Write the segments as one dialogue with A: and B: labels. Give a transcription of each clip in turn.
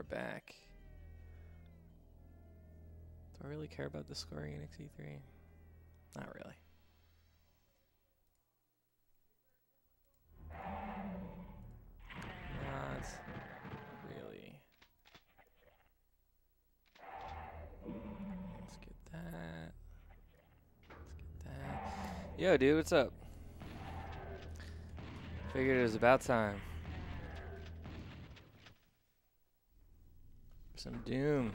A: are back. Do I really care about the Square Enix E3? Not really. Not really. Let's get that. Let's get that. Yo, dude, what's up? Figured it was about time. Some Doom.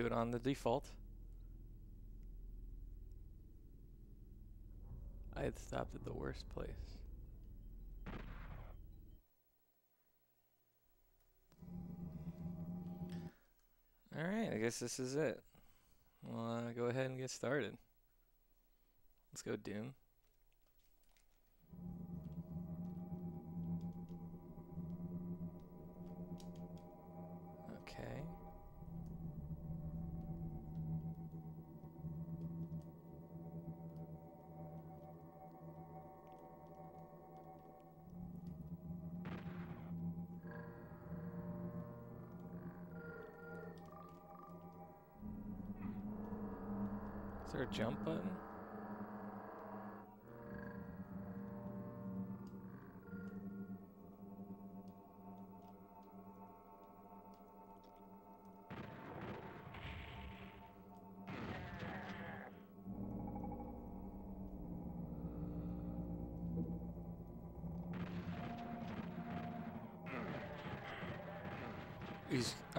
A: Do it on the default. I had stopped at the worst place. Alright, I guess this is it. We'll uh, go ahead and get started. Let's go, Doom.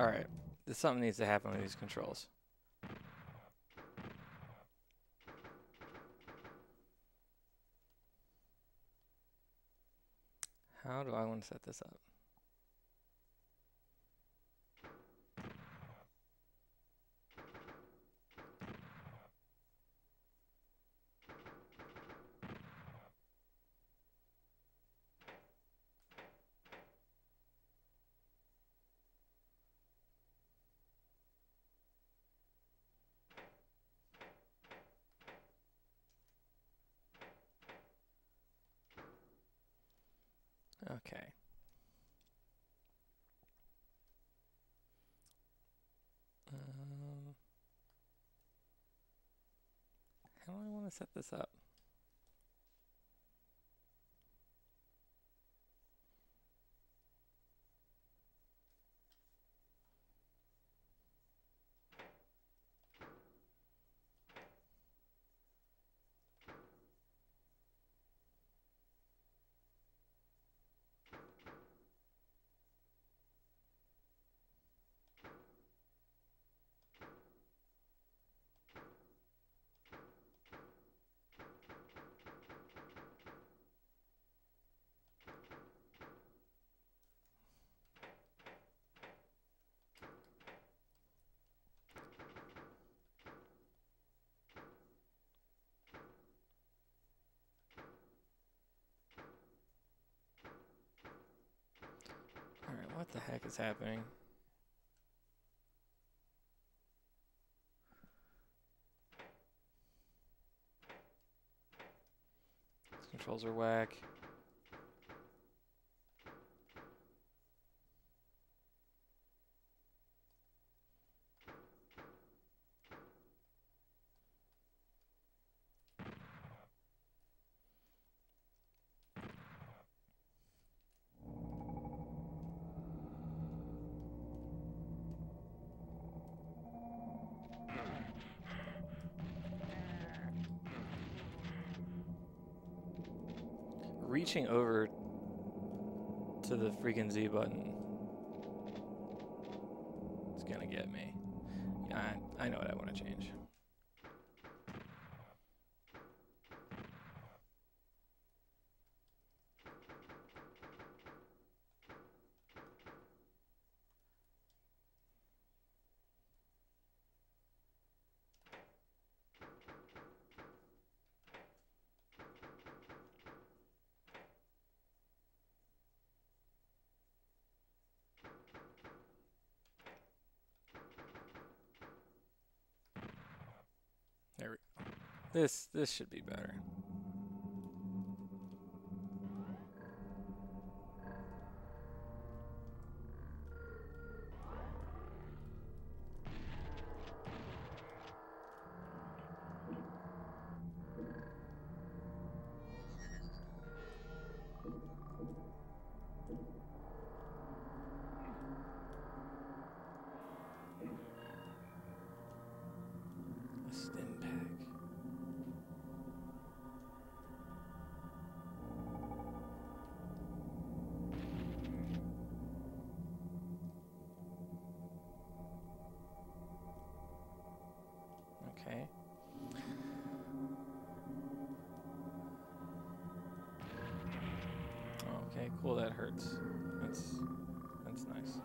A: All right. Something needs to happen with these controls. How do I want to set this up? Okay. Um, how do I want set this up? Alright, what the heck is happening? These controls are whack. Reaching over to the freaking Z button. It's gonna get me. Yeah, I, I know what I want to change. This this should be better. Cool. That hurts. That's that's nice.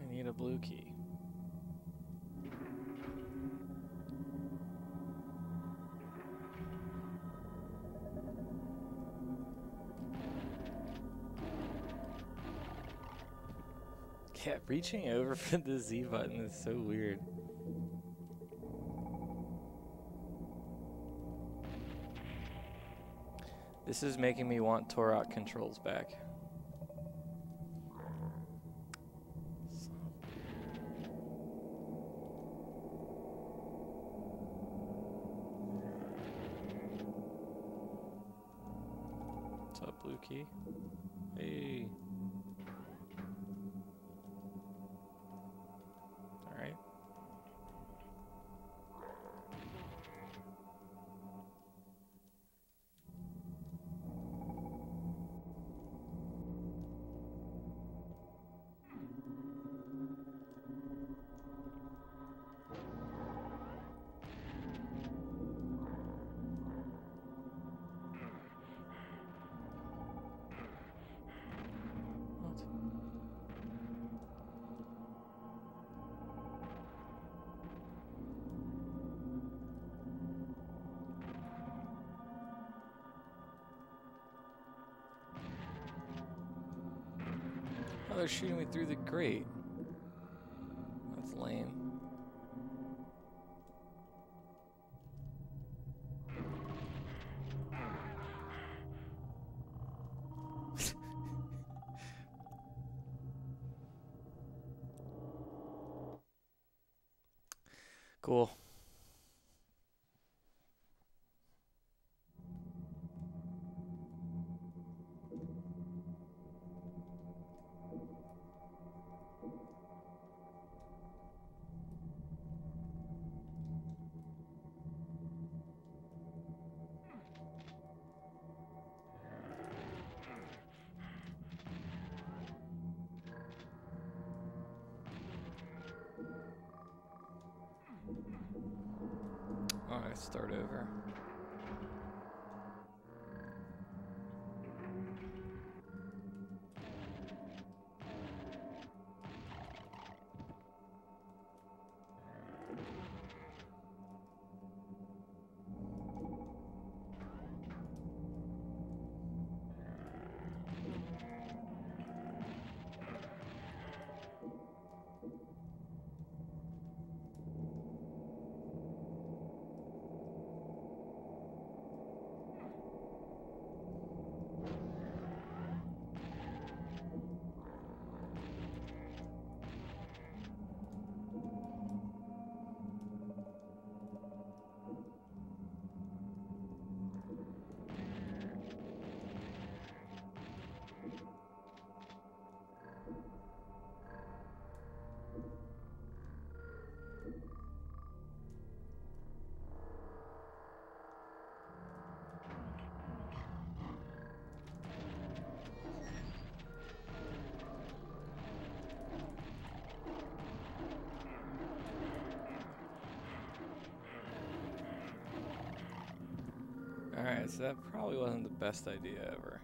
A: I need a blue key. Yeah, reaching over for the Z button is so weird. This is making me want Turok controls back. Shooting me through the grate. Start over. Alright, so that probably wasn't the best idea ever.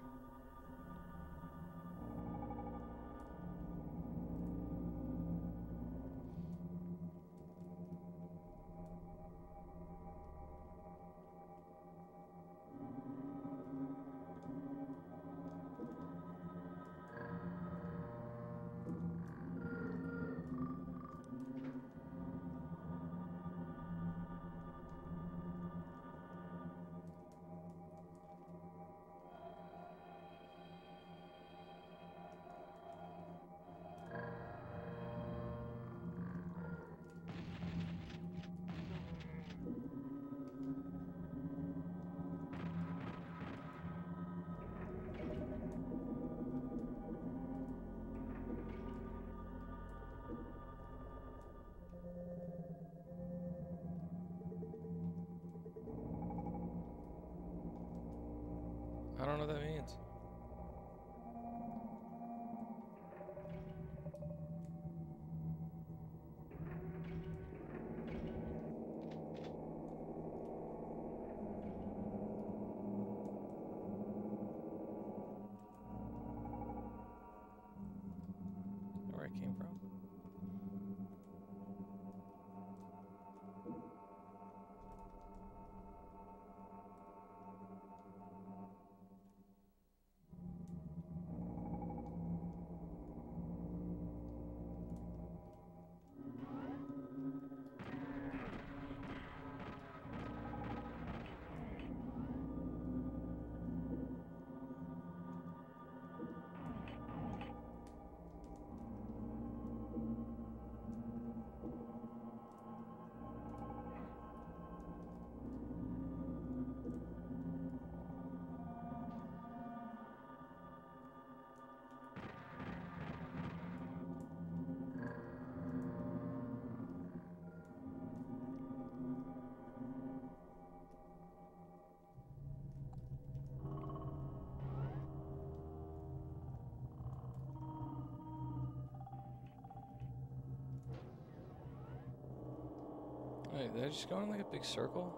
A: Wait, did I just go in like a big circle?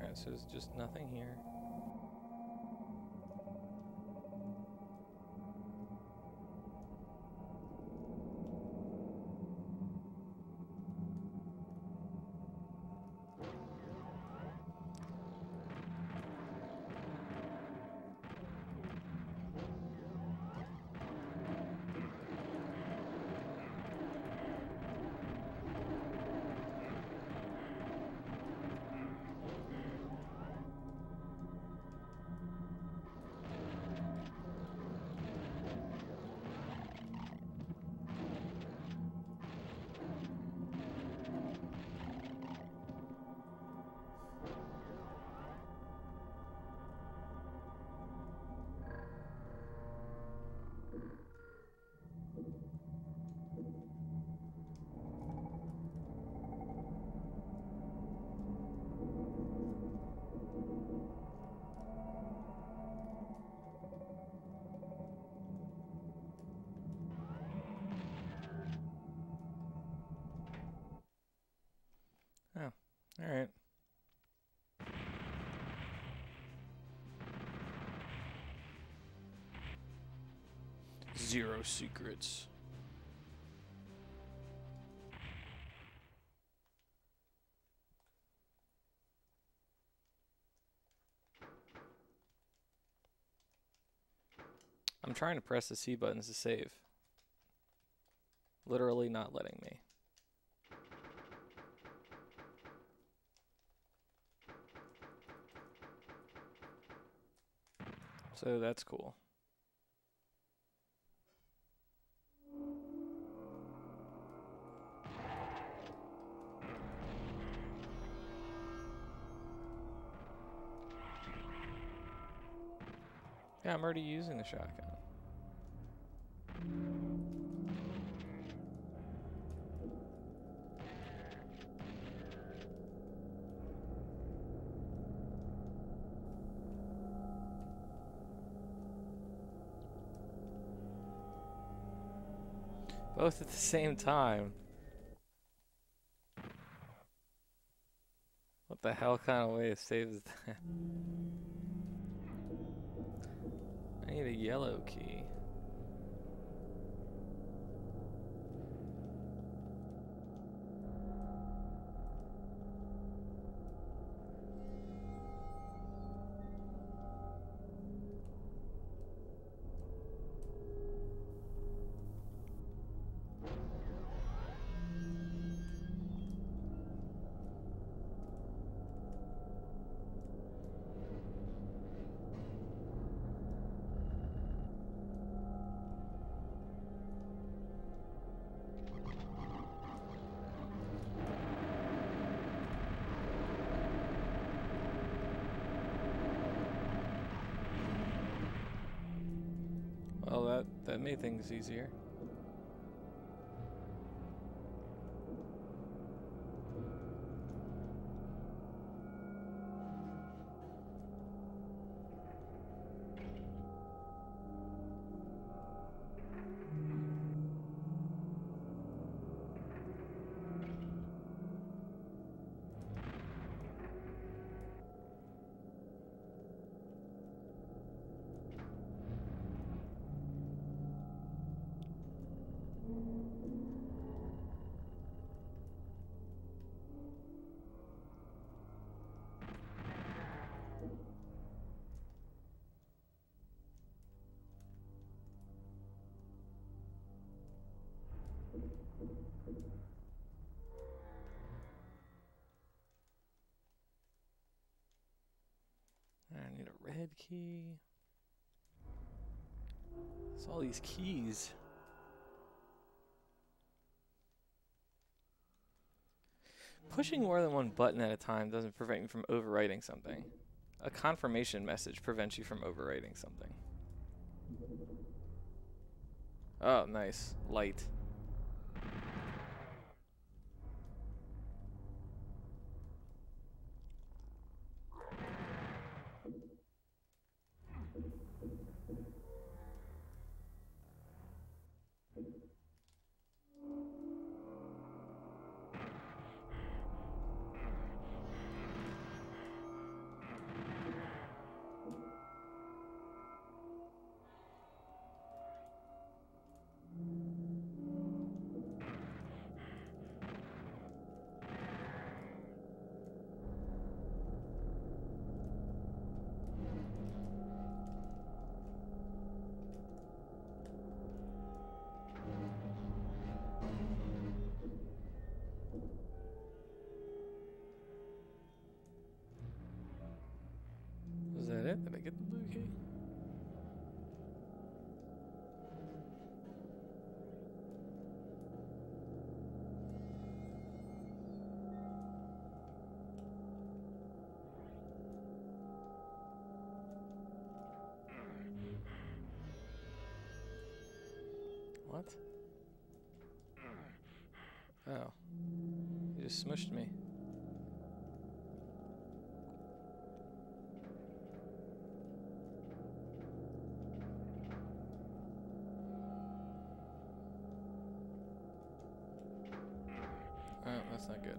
A: Alright, so there's just nothing here. Alright. Zero secrets. I'm trying to press the C buttons to save. Literally not letting me. So that's cool. Yeah, I'm already using the shotgun. Both at the same time. What the hell kind of way of save that? I need a yellow key. Things easier. I need a red key. It's all these keys. Pushing more than one button at a time doesn't prevent you from overwriting something. A confirmation message prevents you from overwriting something. Oh, nice. Light. Smushed me. Oh, that's not good.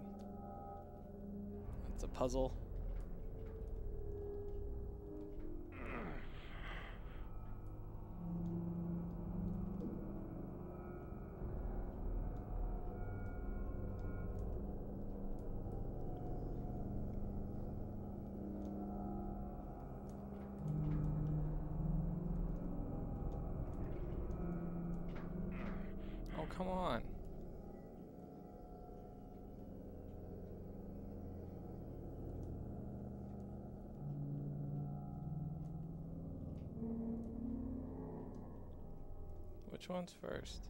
A: It's a puzzle. Oh, come on. Which one's first?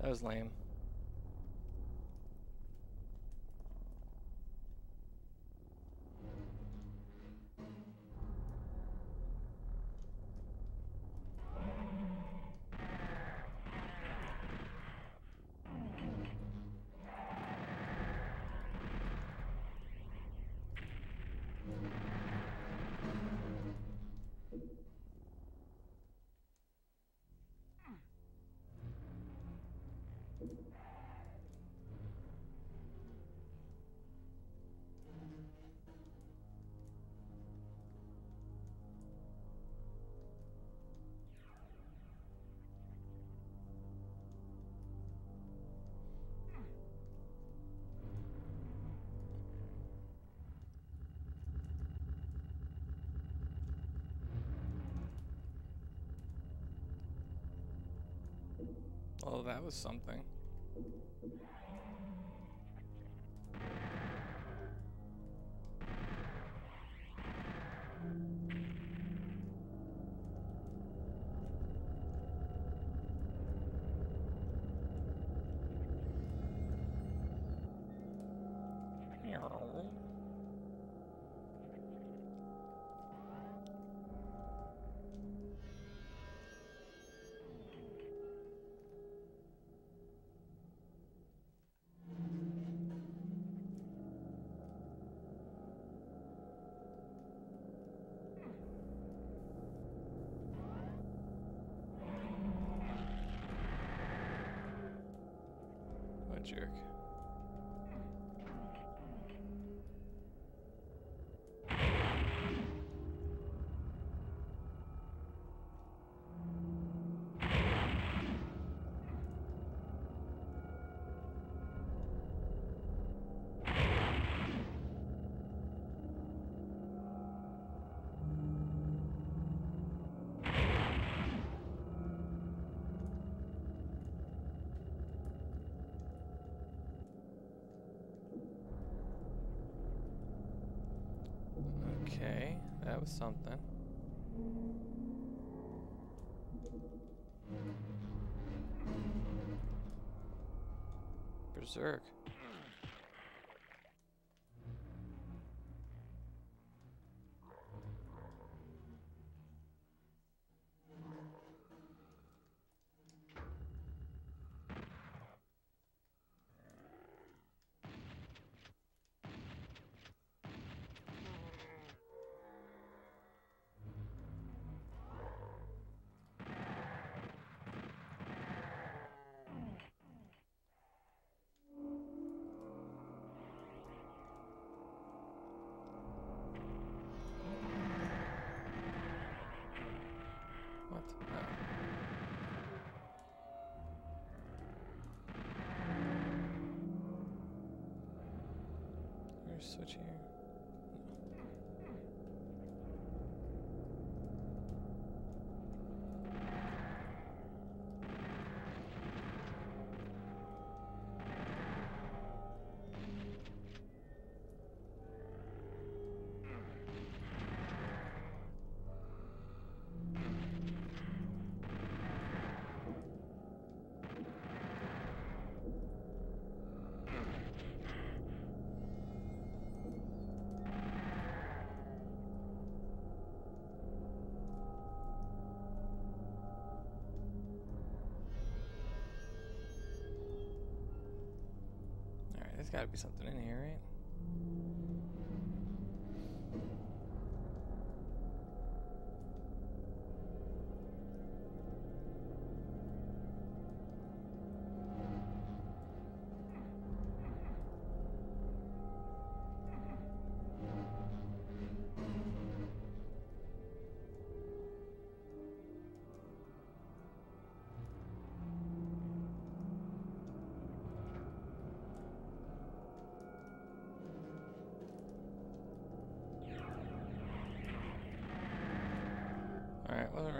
A: That was lame. Oh, that was something. Jerk. Okay, that was something. Berserk. Switch here. There's gotta be something in here, right?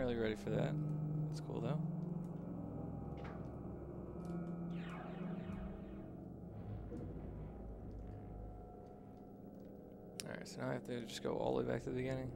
A: Really ready for that. That's cool though. Alright, so now I have to just go all the way back to the beginning.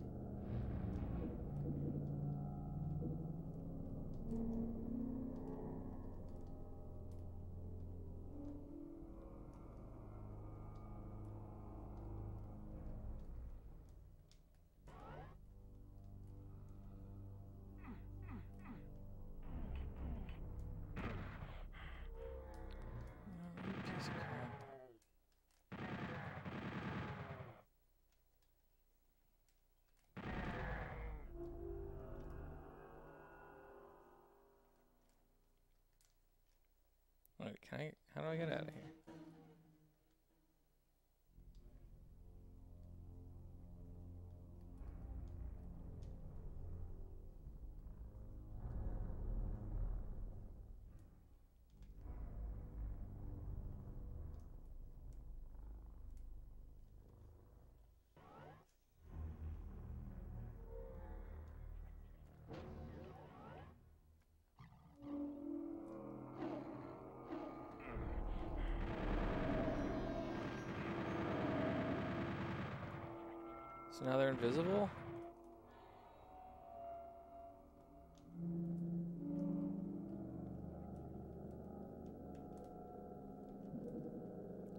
A: So now they're invisible?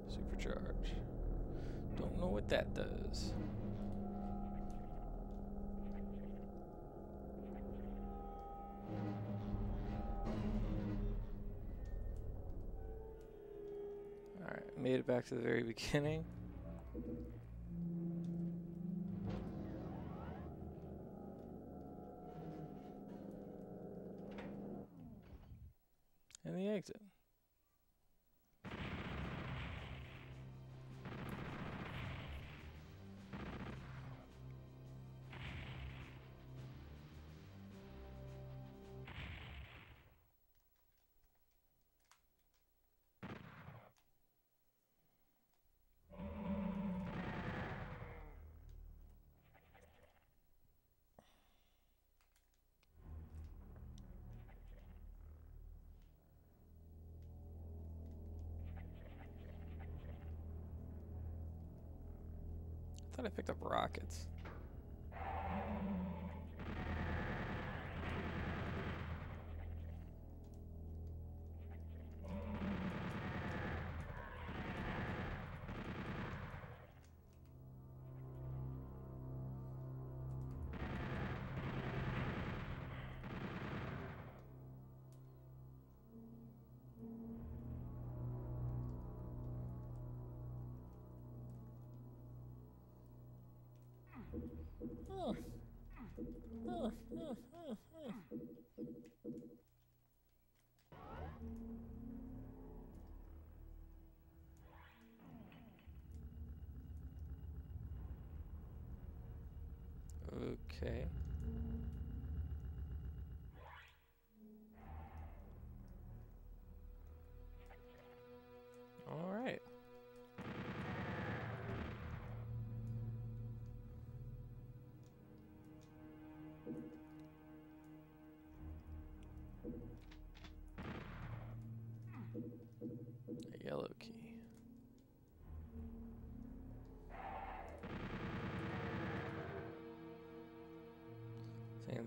A: Supercharge. Don't know what that does. Alright, made it back to the very beginning. Thought I picked up rockets.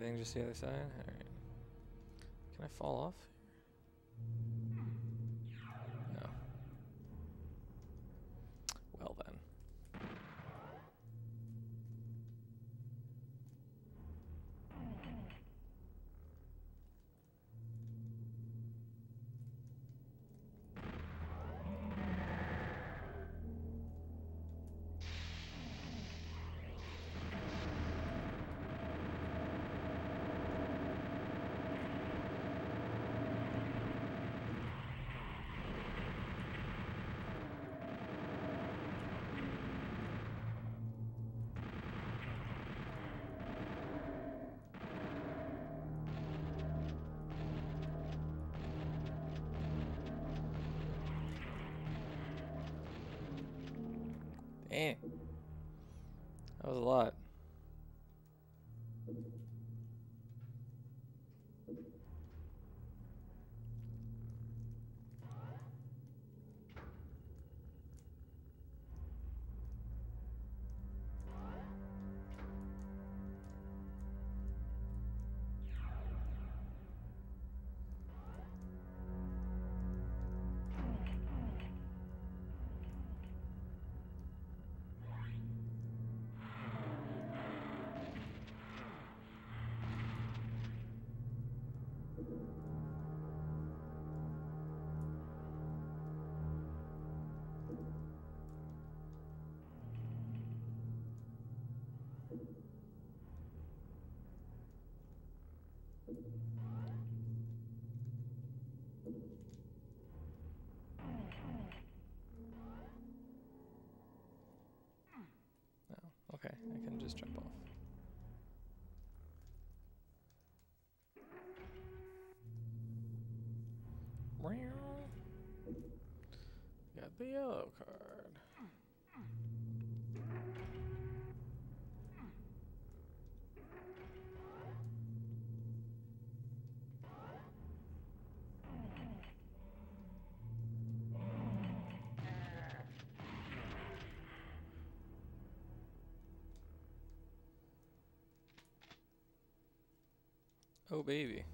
A: Same thing, just the other side? Alright. Can I fall off? Just jump off. Got the yellow card. Oh, baby.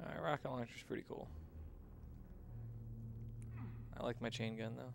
A: Alright, rocket launcher's pretty cool. I like my chain gun though.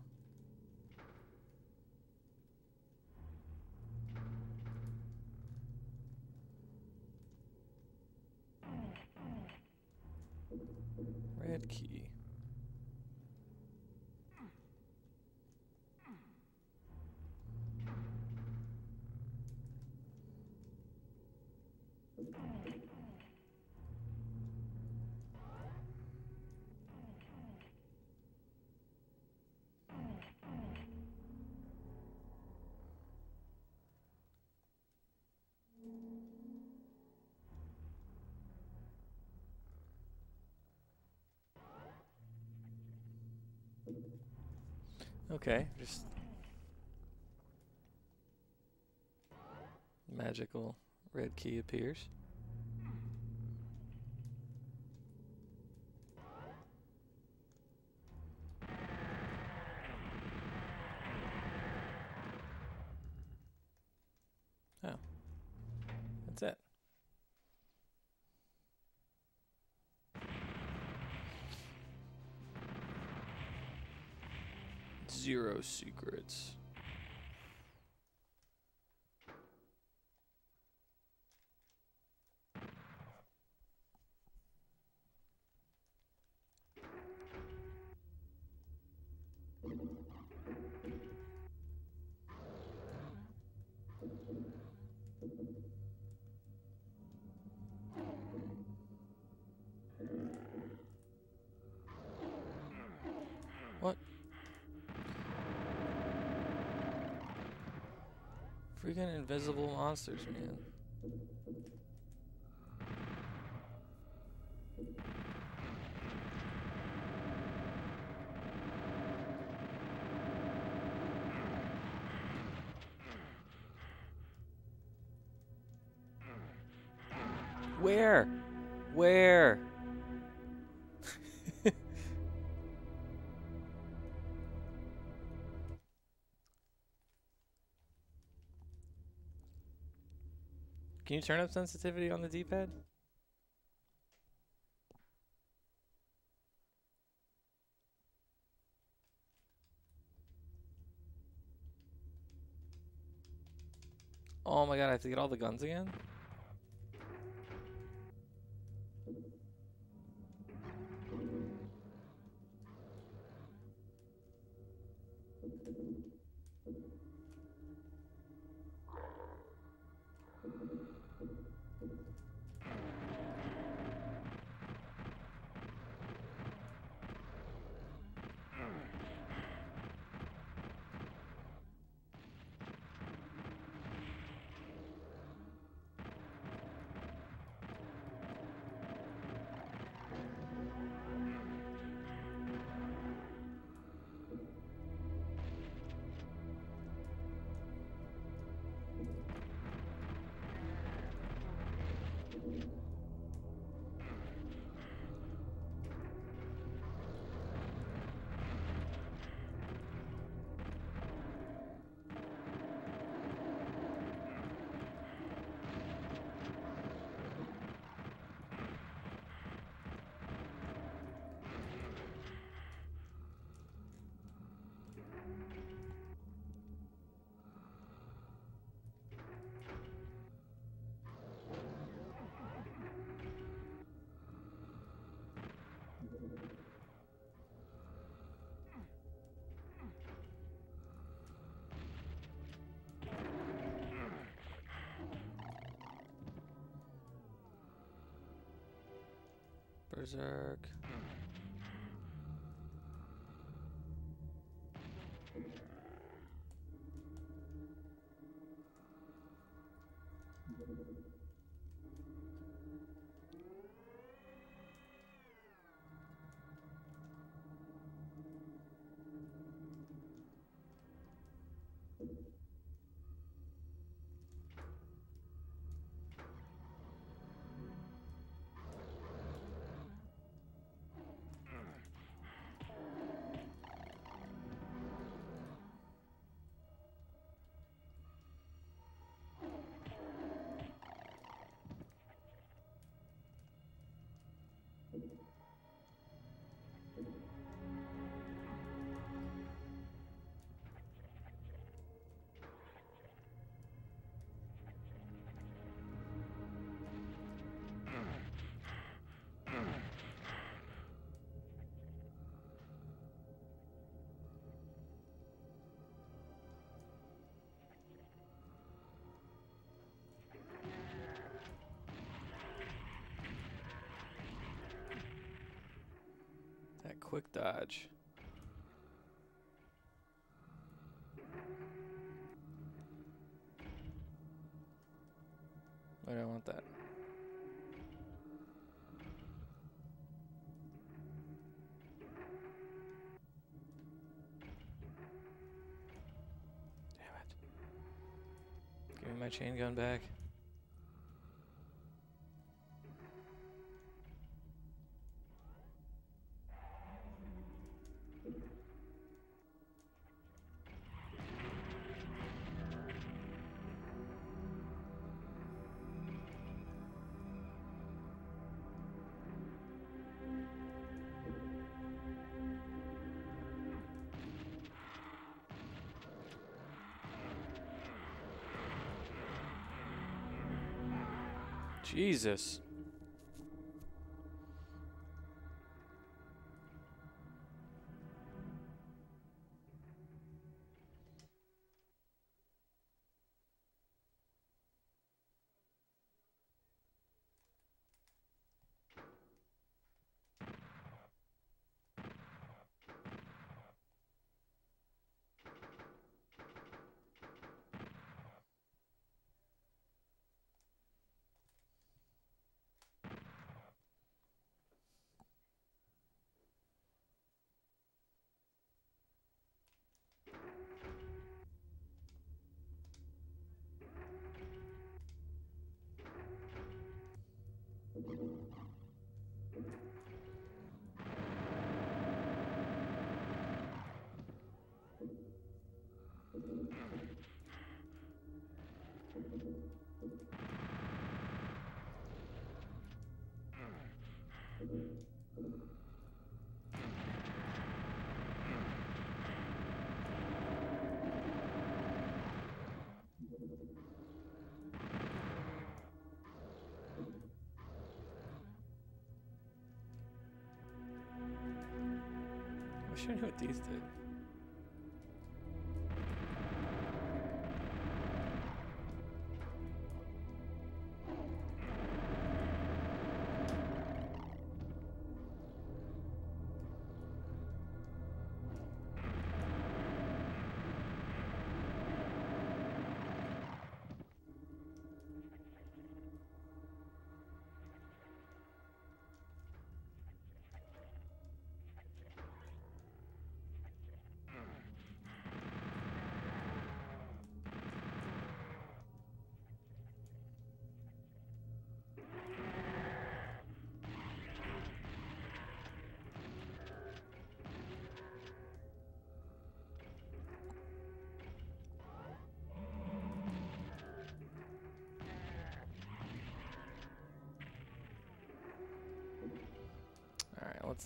A: Okay, just magical red key appears. Oh, that's it. Zero secrets. What? Freaking invisible monsters, man. Can you turn up sensitivity on the D-pad? Oh my god, I have to get all the guns again? Berserk. Quick dodge. Why do I want that? Damn it. Give me my chain gun back. Jesus. I wish I knew what these did.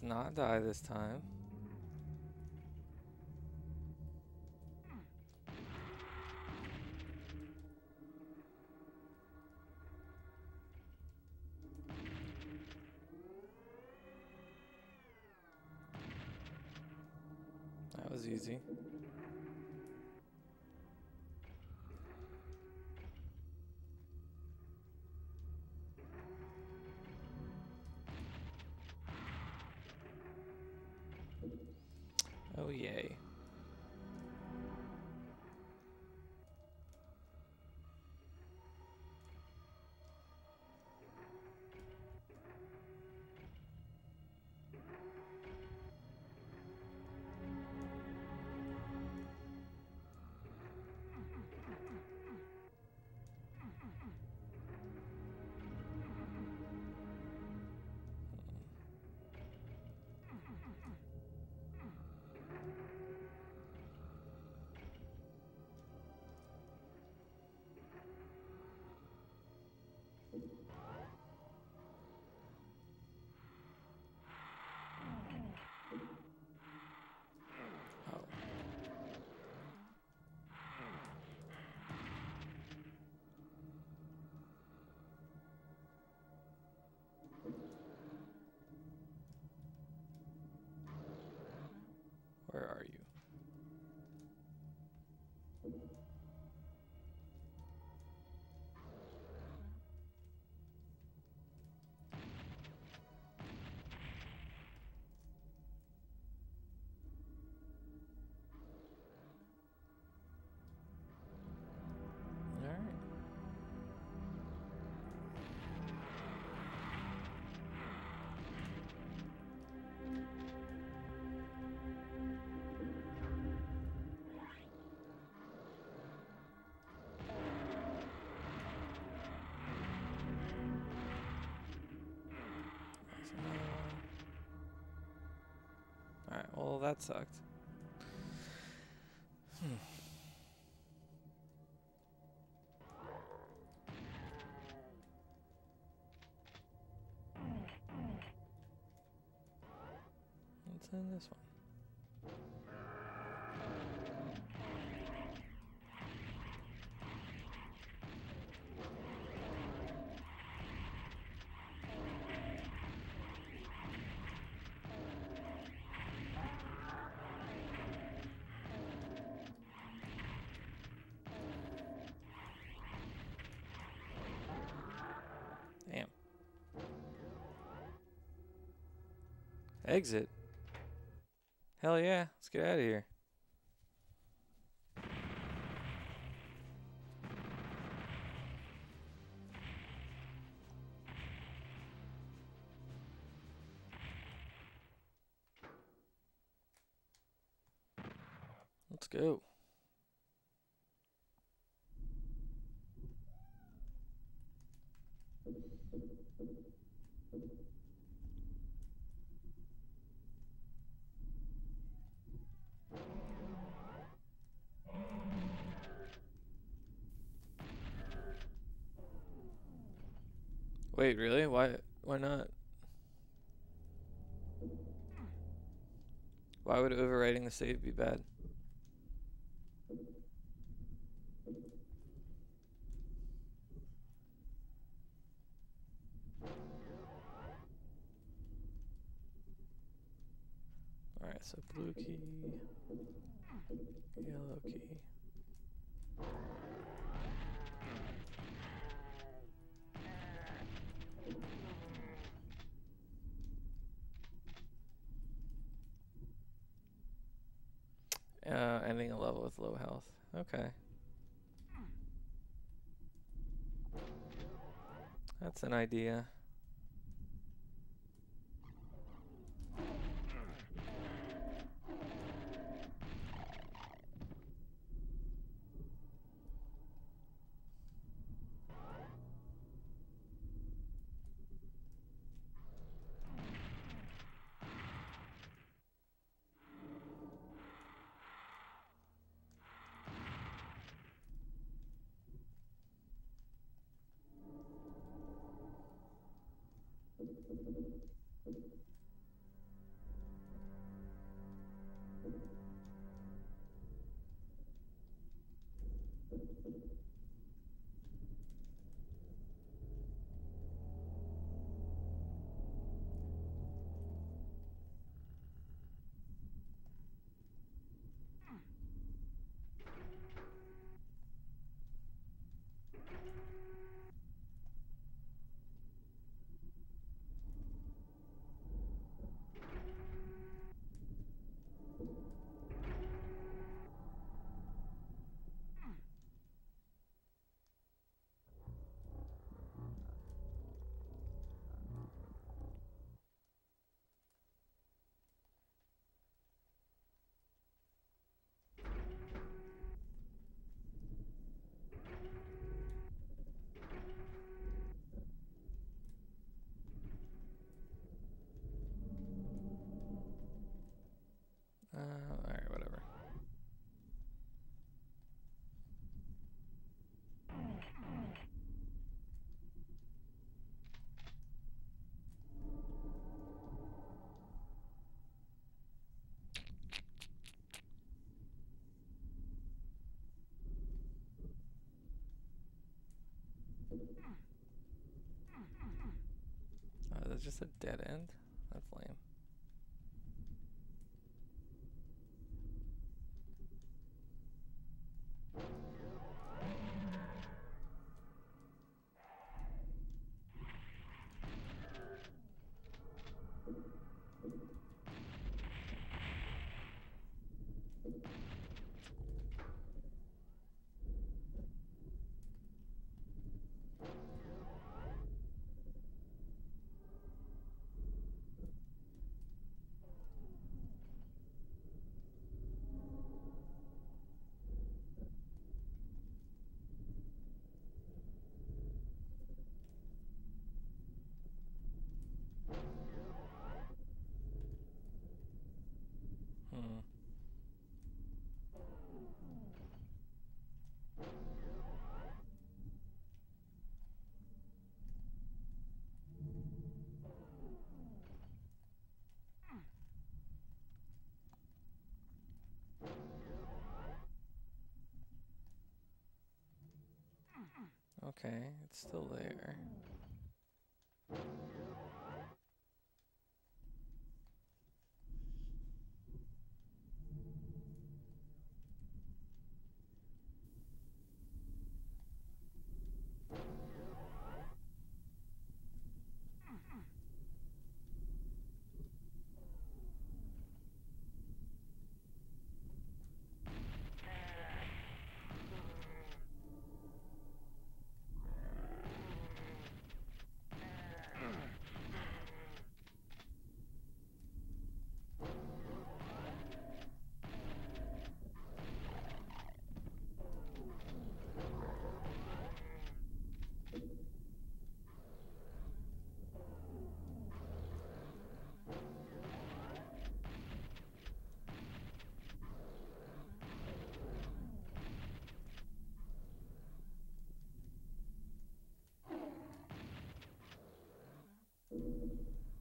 A: Not die this time. Oh, yay. That sucked. Exit. Hell yeah, let's get out of here. Wait, really? Why why not? Why would overwriting the save be bad? Alright, so blue key, Uh, ending a level with low health. Okay. That's an idea. Just a dead end? Okay, it's still there.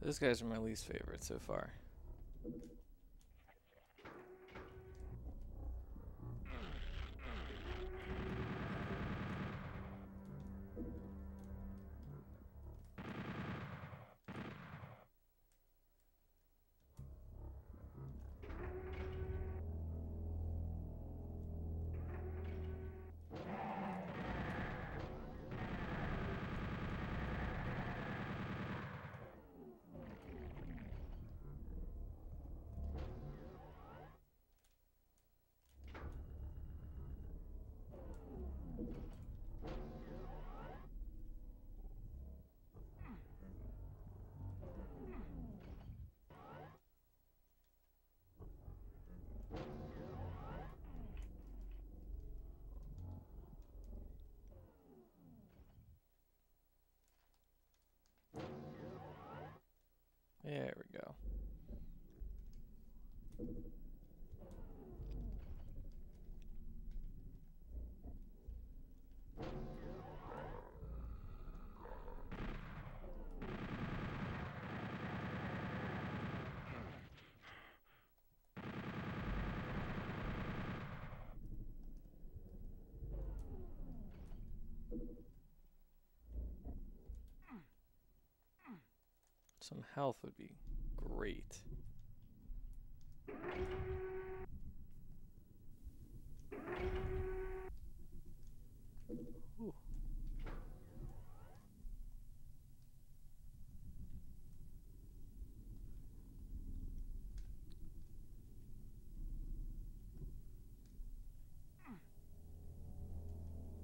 A: Those guys are my least favorite so far. Some health would be great.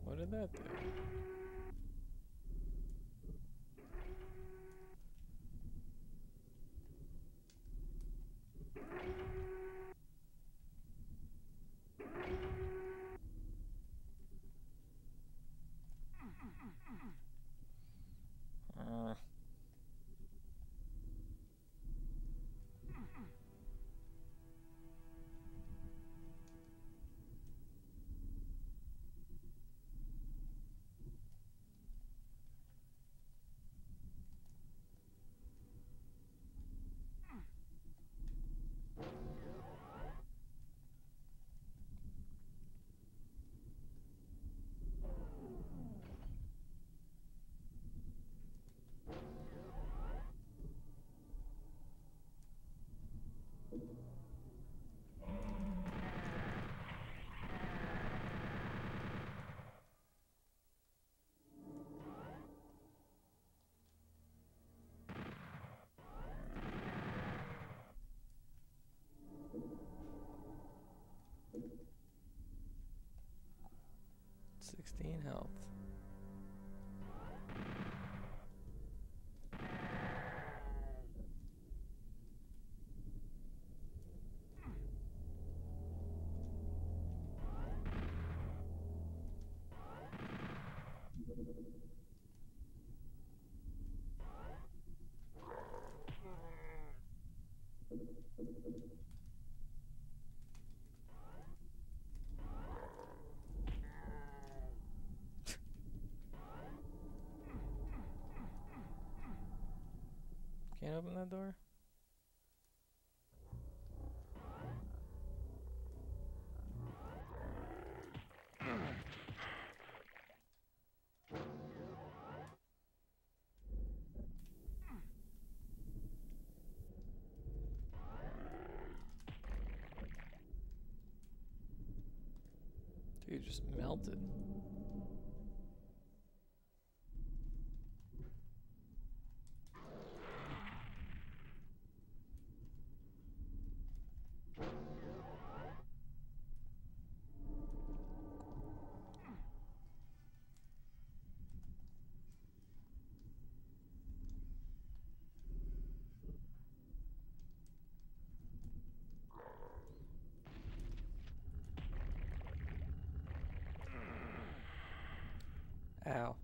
A: What did that do? Health. Open that door? Dude just melted. Ow.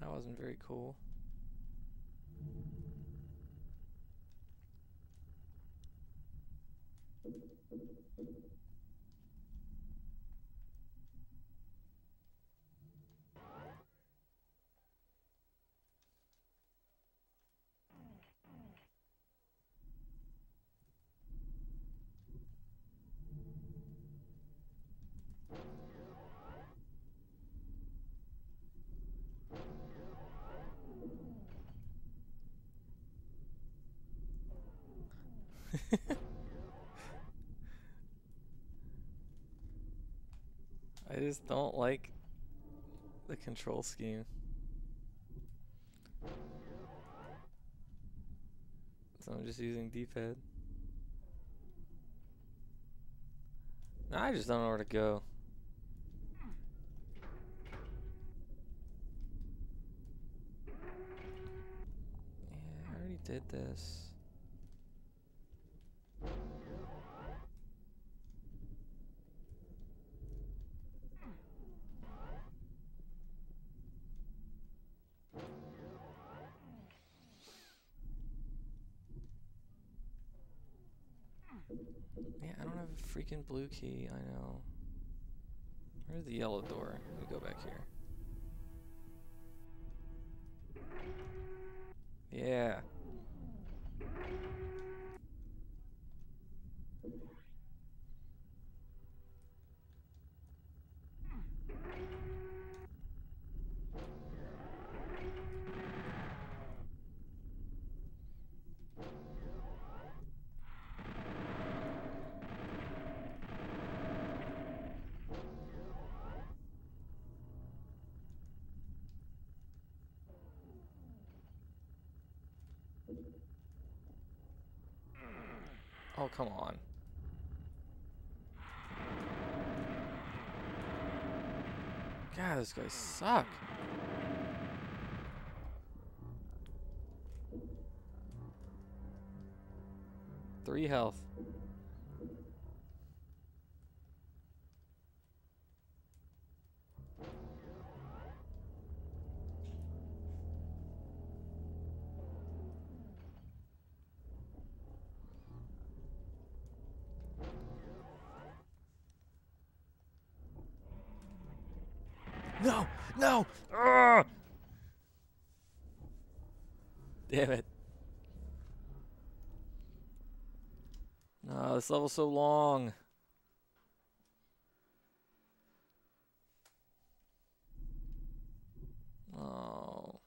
A: That wasn't very cool. Just don't like the control scheme. So I'm just using D-pad. Now I just don't know where to go. Yeah, I already did this. Freaking blue key, I know. Where's the yellow door? Let me go back here. Yeah. Come on. God, this guy suck. Three health. No! Ugh! Damn it. No, this level's so long. Oh.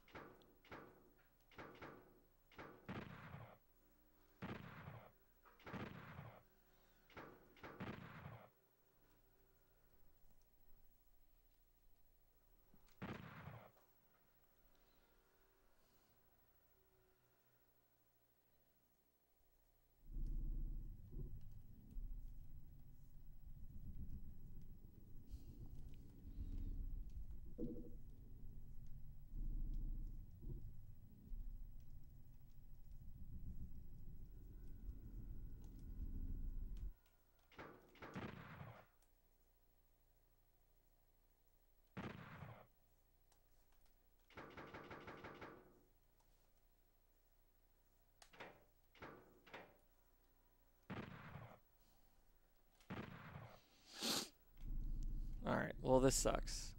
A: Alright, well this sucks.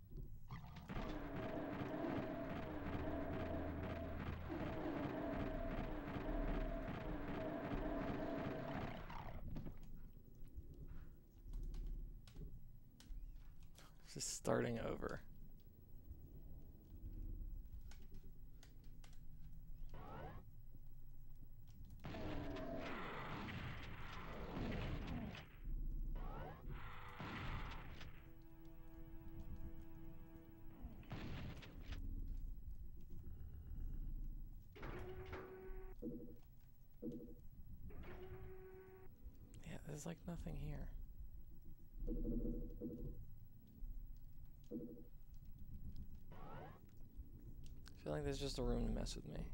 A: Just starting over. There's like nothing here. I feel like there's just a room to mess with me.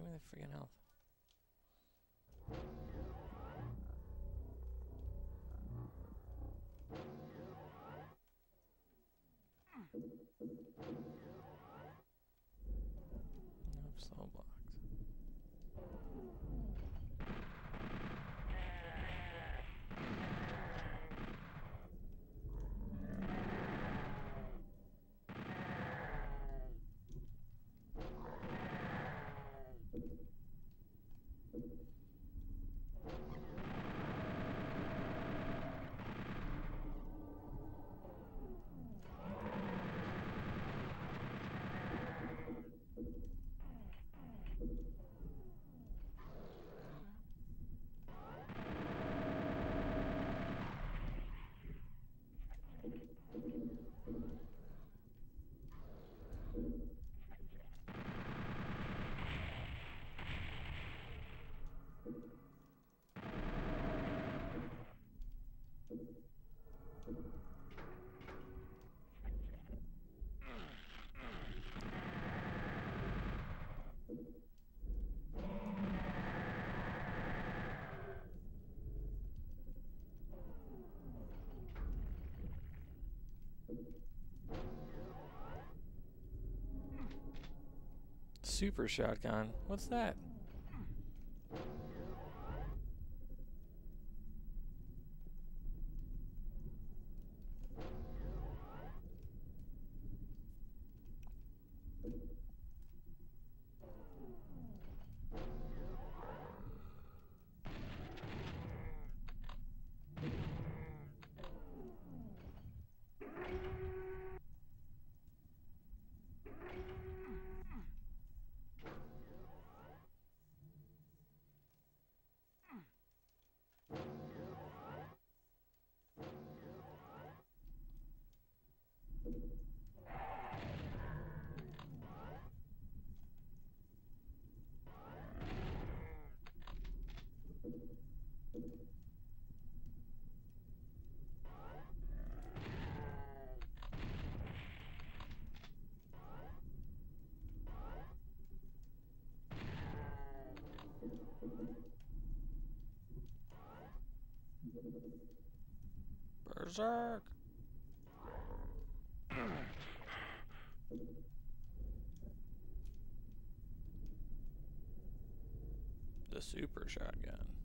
A: Give me the freaking health. Super shotgun. What's that? Berserk. The super shotgun.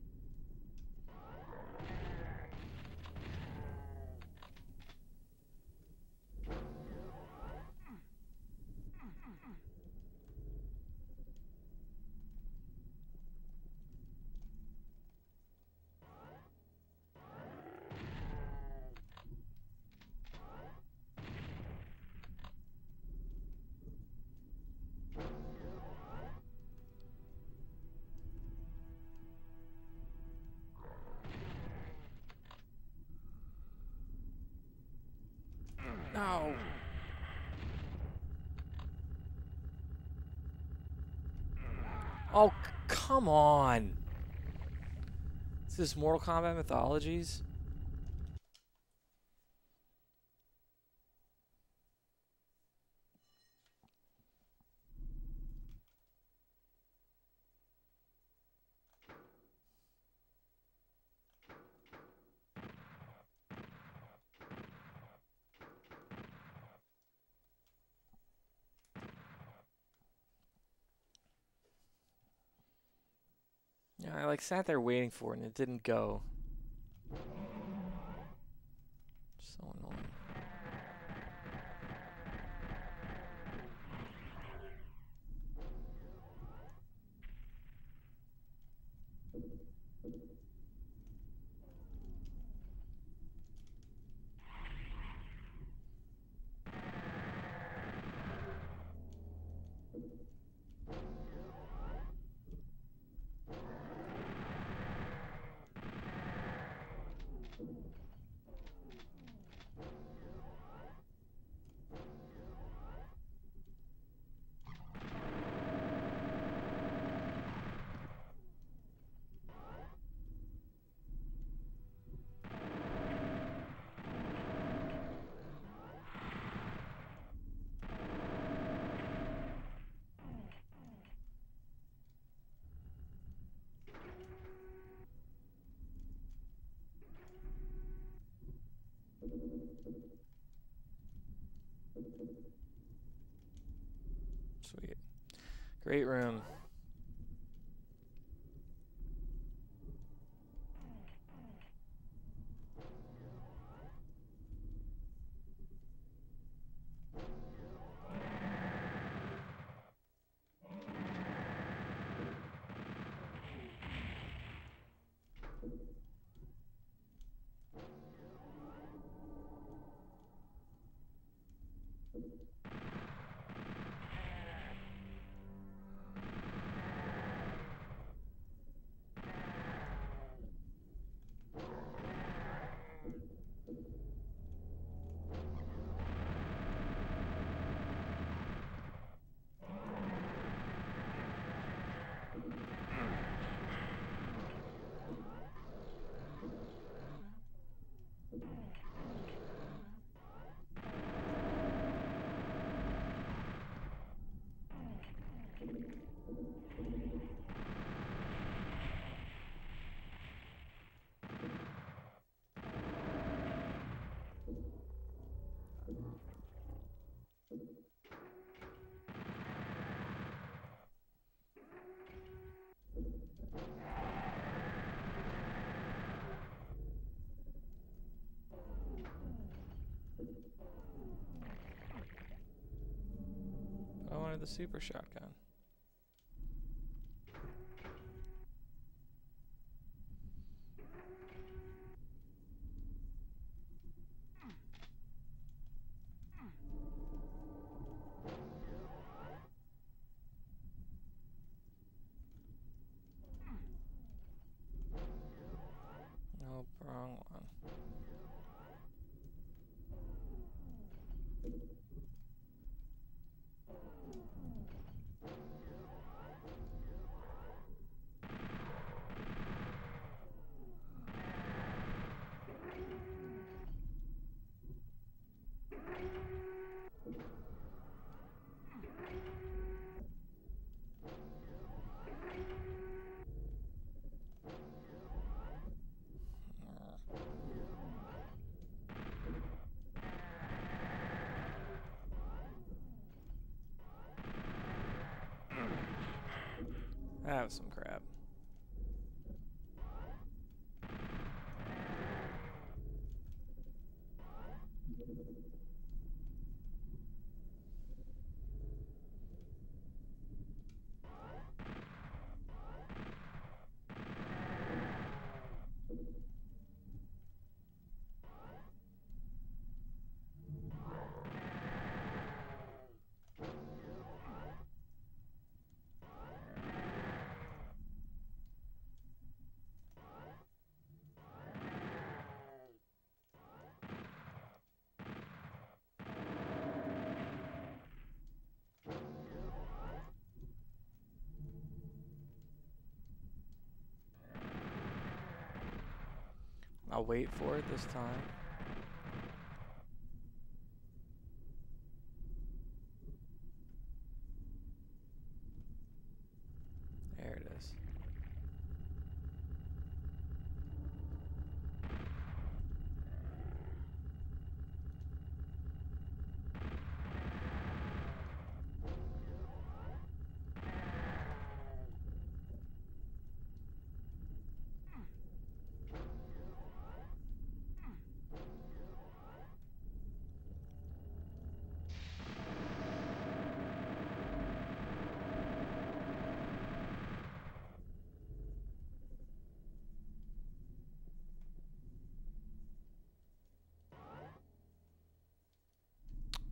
A: Come on. Is this Mortal Kombat Mythologies? I like sat there waiting for it and it didn't go. So annoying. Sweet. Great room. The super shotgun. Have some crap. I'll wait for it this time. There it is.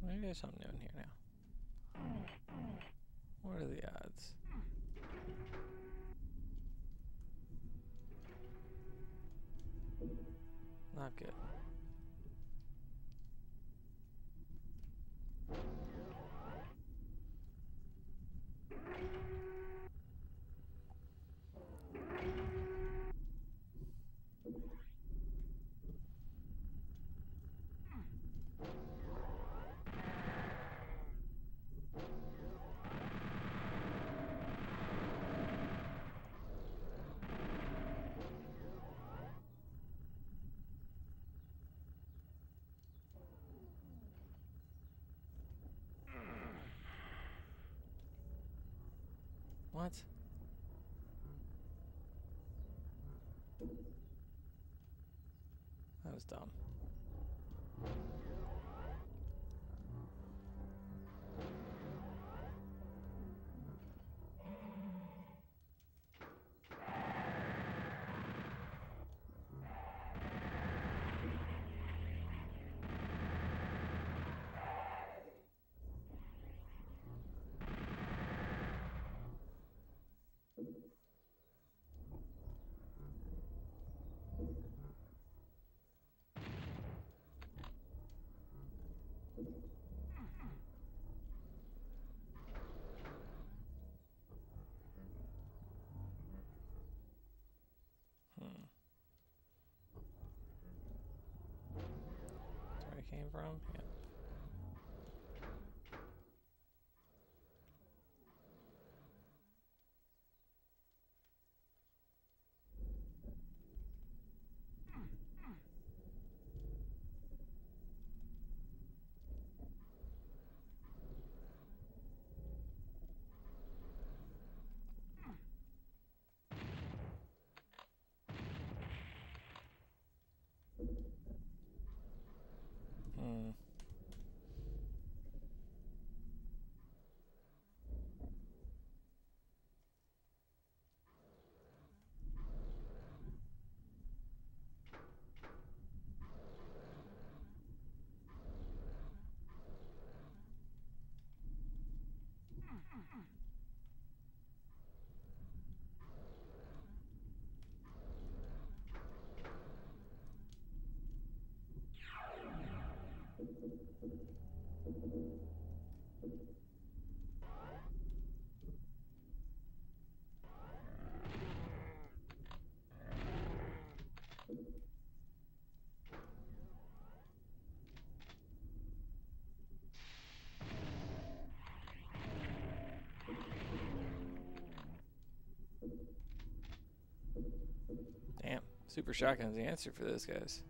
A: Maybe there's something new in here now. What are the odds? Not good. What? That was dumb. Came from? Yeah. Super shotgun's the answer for this, guys.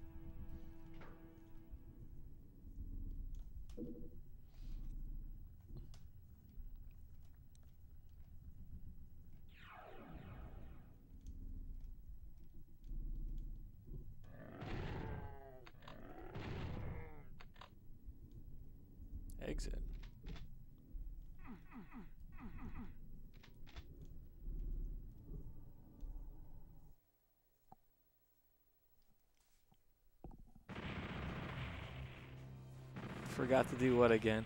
A: exit. Forgot to do what again?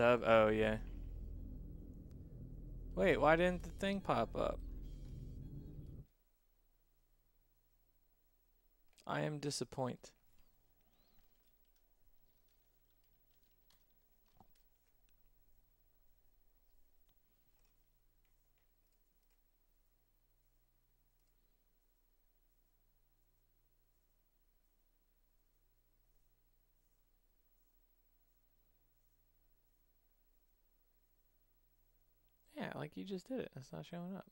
A: Oh, yeah. Wait, why didn't the thing pop up? I am disappointed. Yeah, like you just did it. It's not showing up.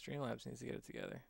A: Streamlabs needs to get it together.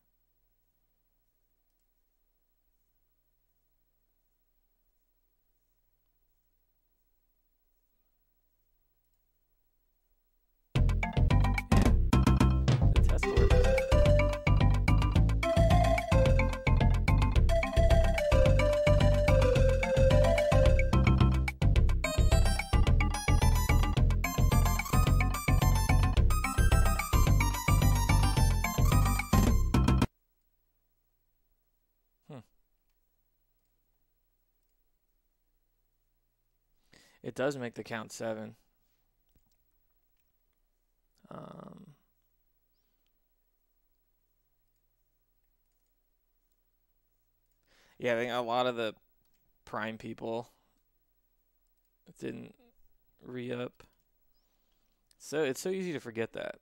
A: It does make the count seven. Um, yeah, I think a lot of the prime people didn't re up. So it's so easy to forget that.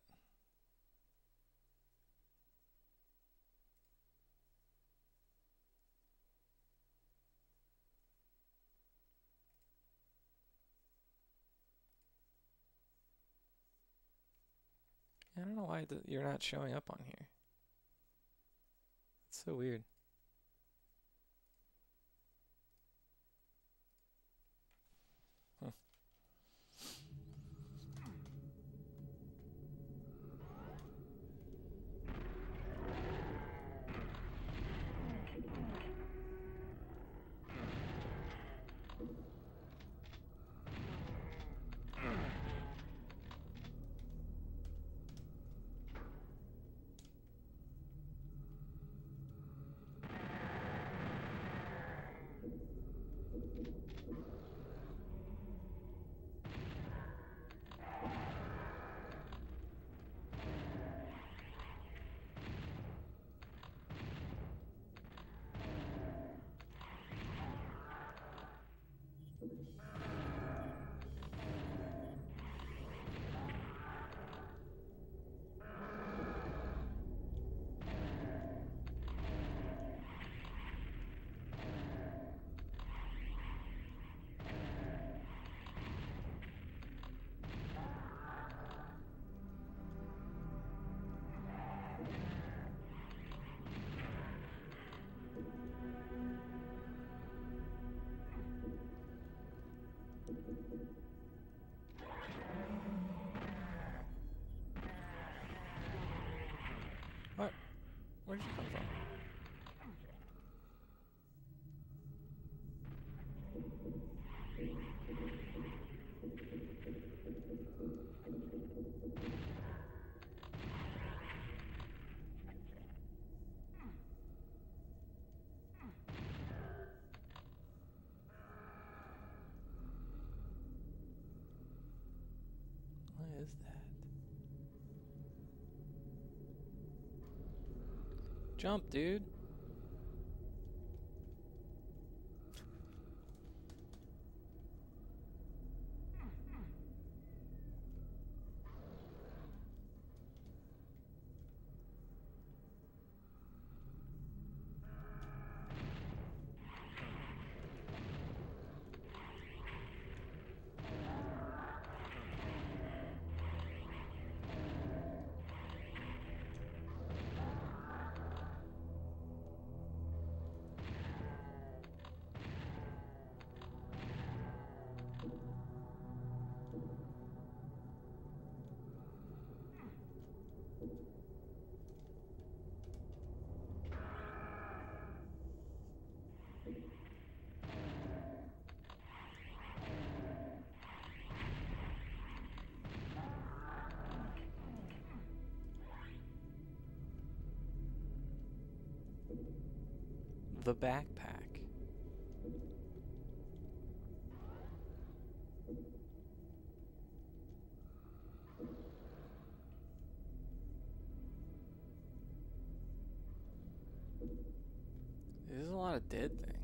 A: I don't know why the, you're not showing up on here. It's so weird. Is that? Jump, dude. The backpack. There's a lot of dead things.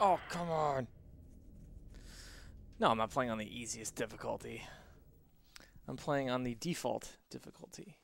A: Oh, come on. No, I'm not playing on the easiest difficulty. I'm playing on the default difficulty.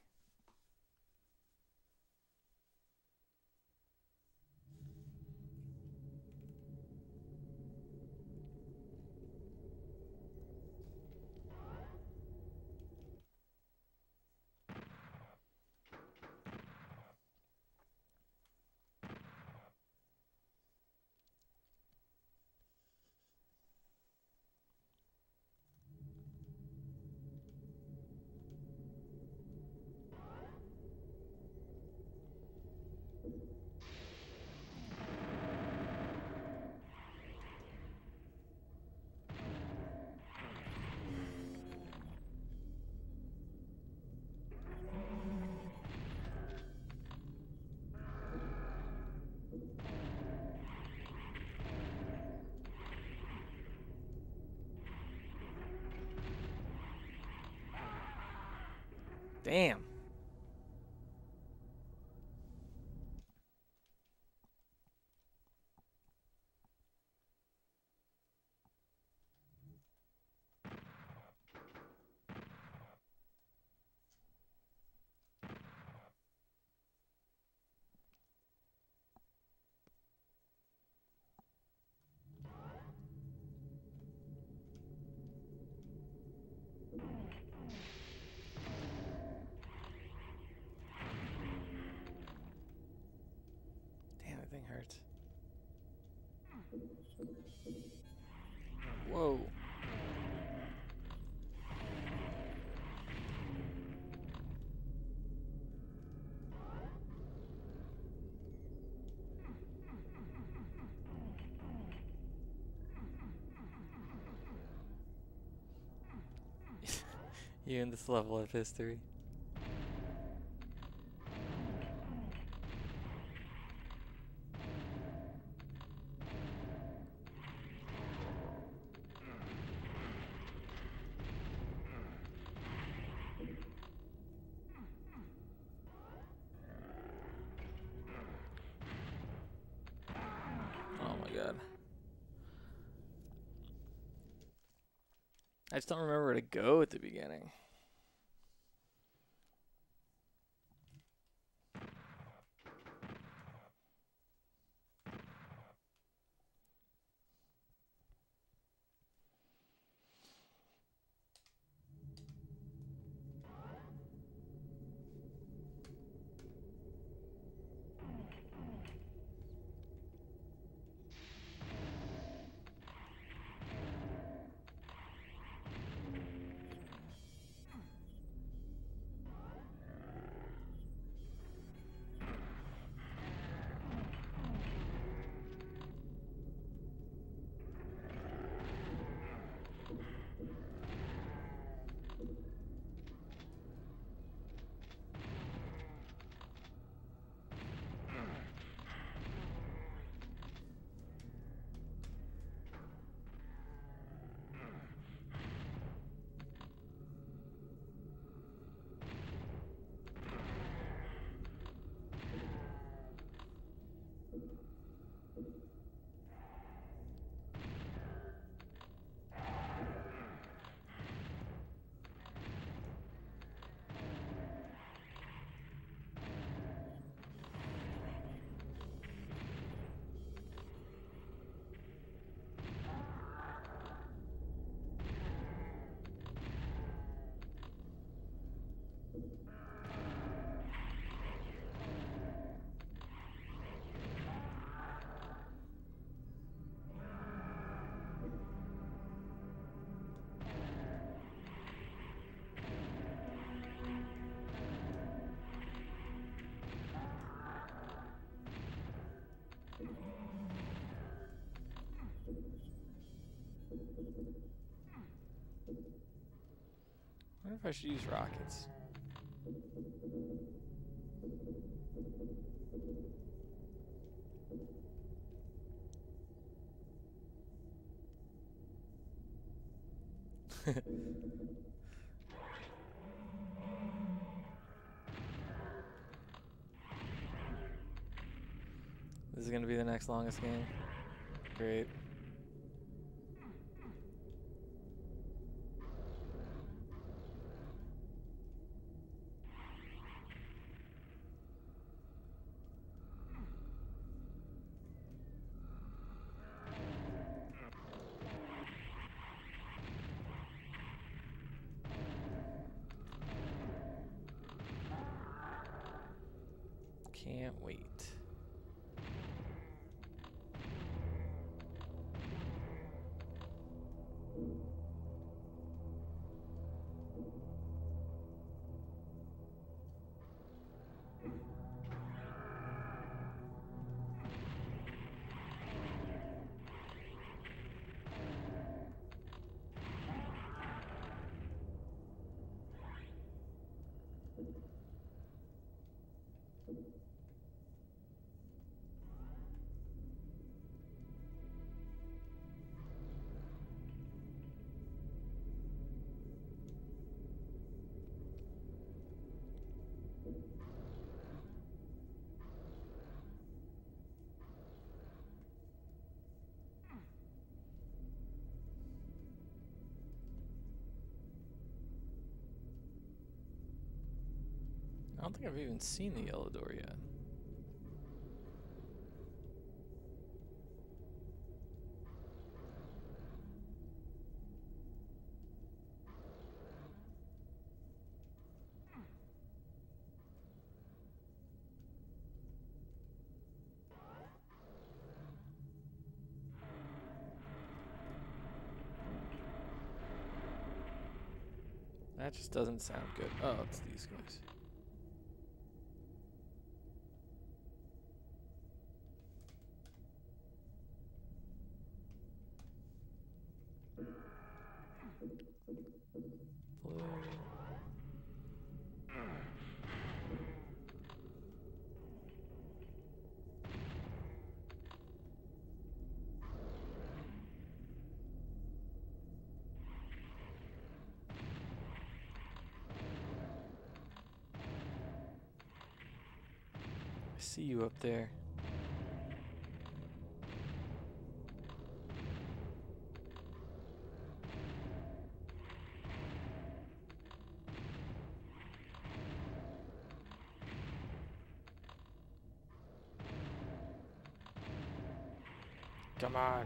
A: Damn. That hurts. Whoa. you in this level of history. Oh my god. I just don't remember where to go at the beginning. I wonder if I should use rockets. this is going to be the next longest game. Great. Don't think I've even seen the yellow door yet. That just doesn't sound good. Oh, it's these guys. Blue. I see you up there. Come on.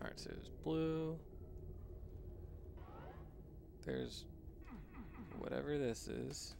A: Alright, so there's blue. There's whatever this is.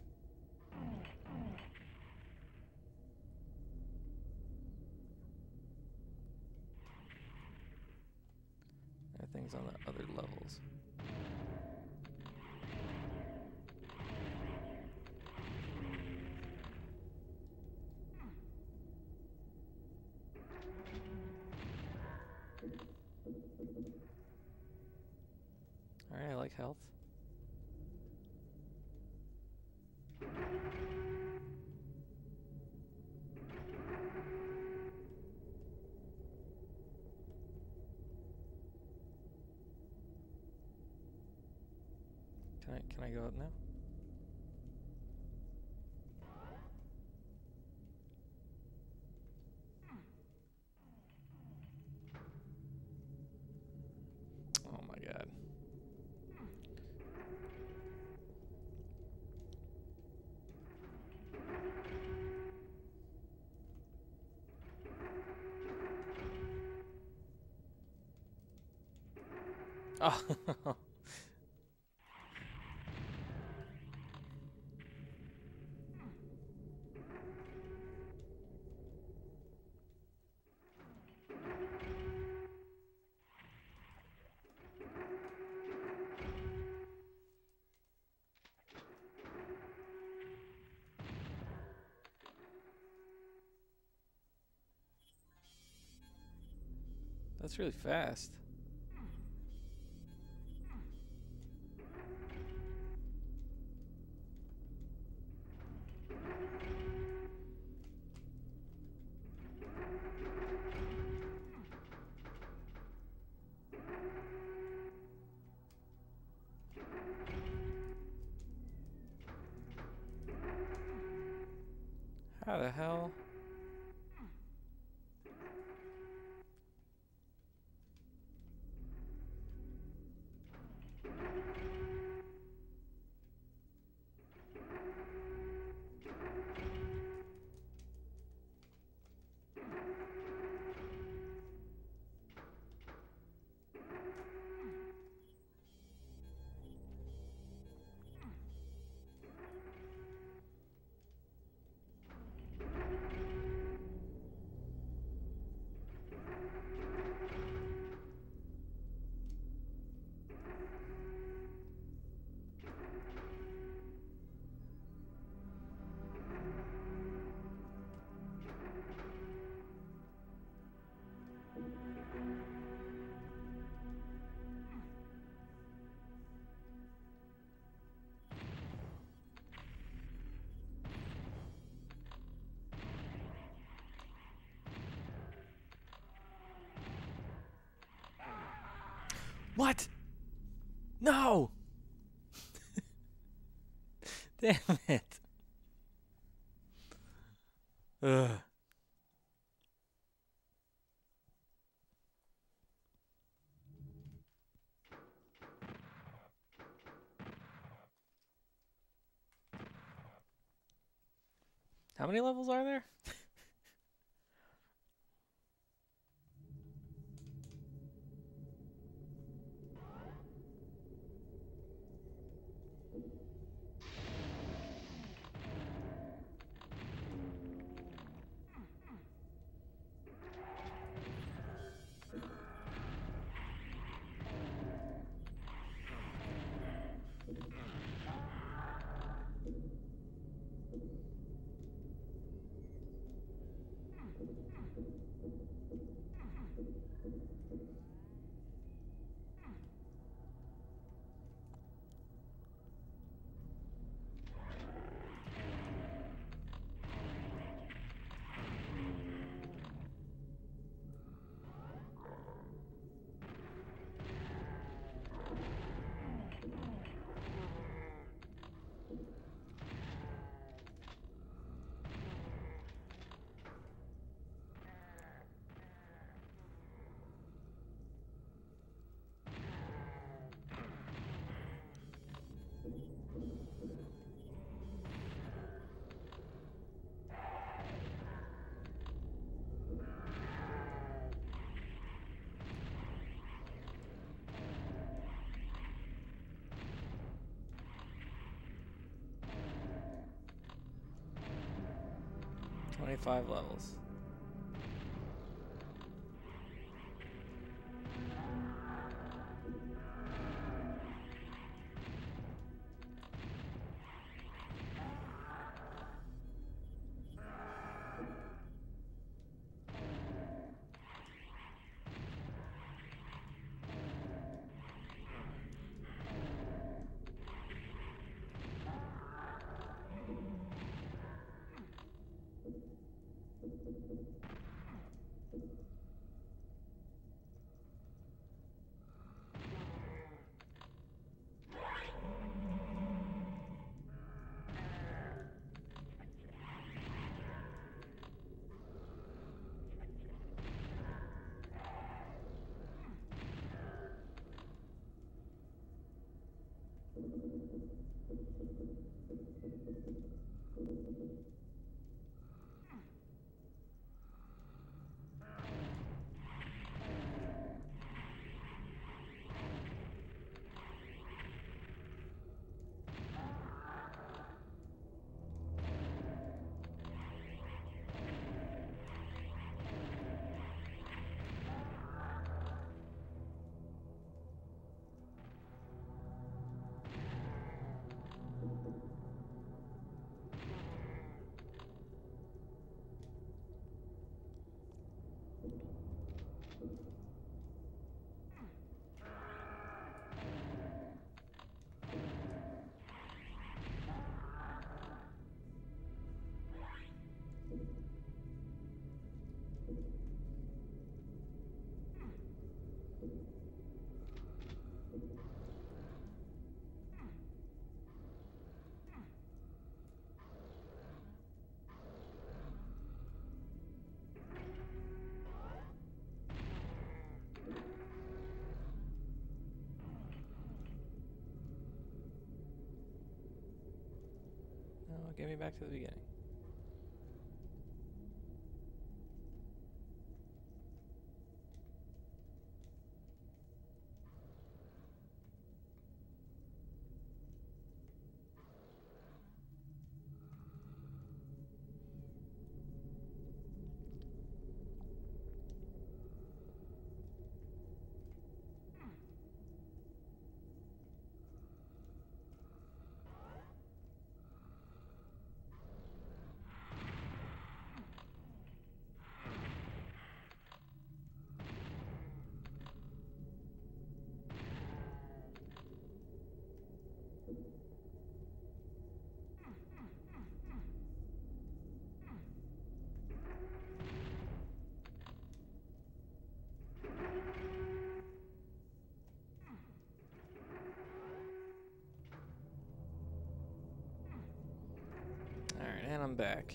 A: Can I go up now? Oh my god. Oh. That's really fast. What? No! Damn it. Ugh. How many levels are there? Twenty-five levels. Get me back to the beginning. Alright, back.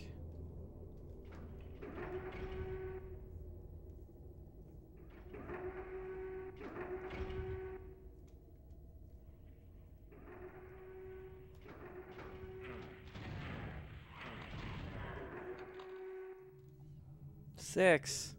A: Six.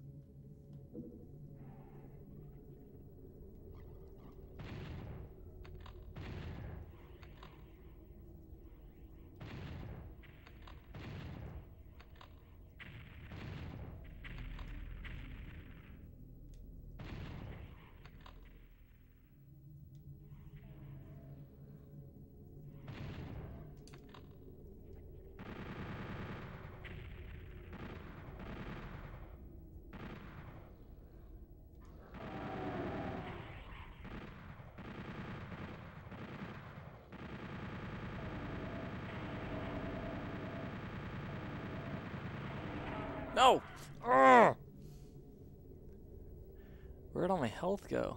A: No! Ugh! Where'd all my health go?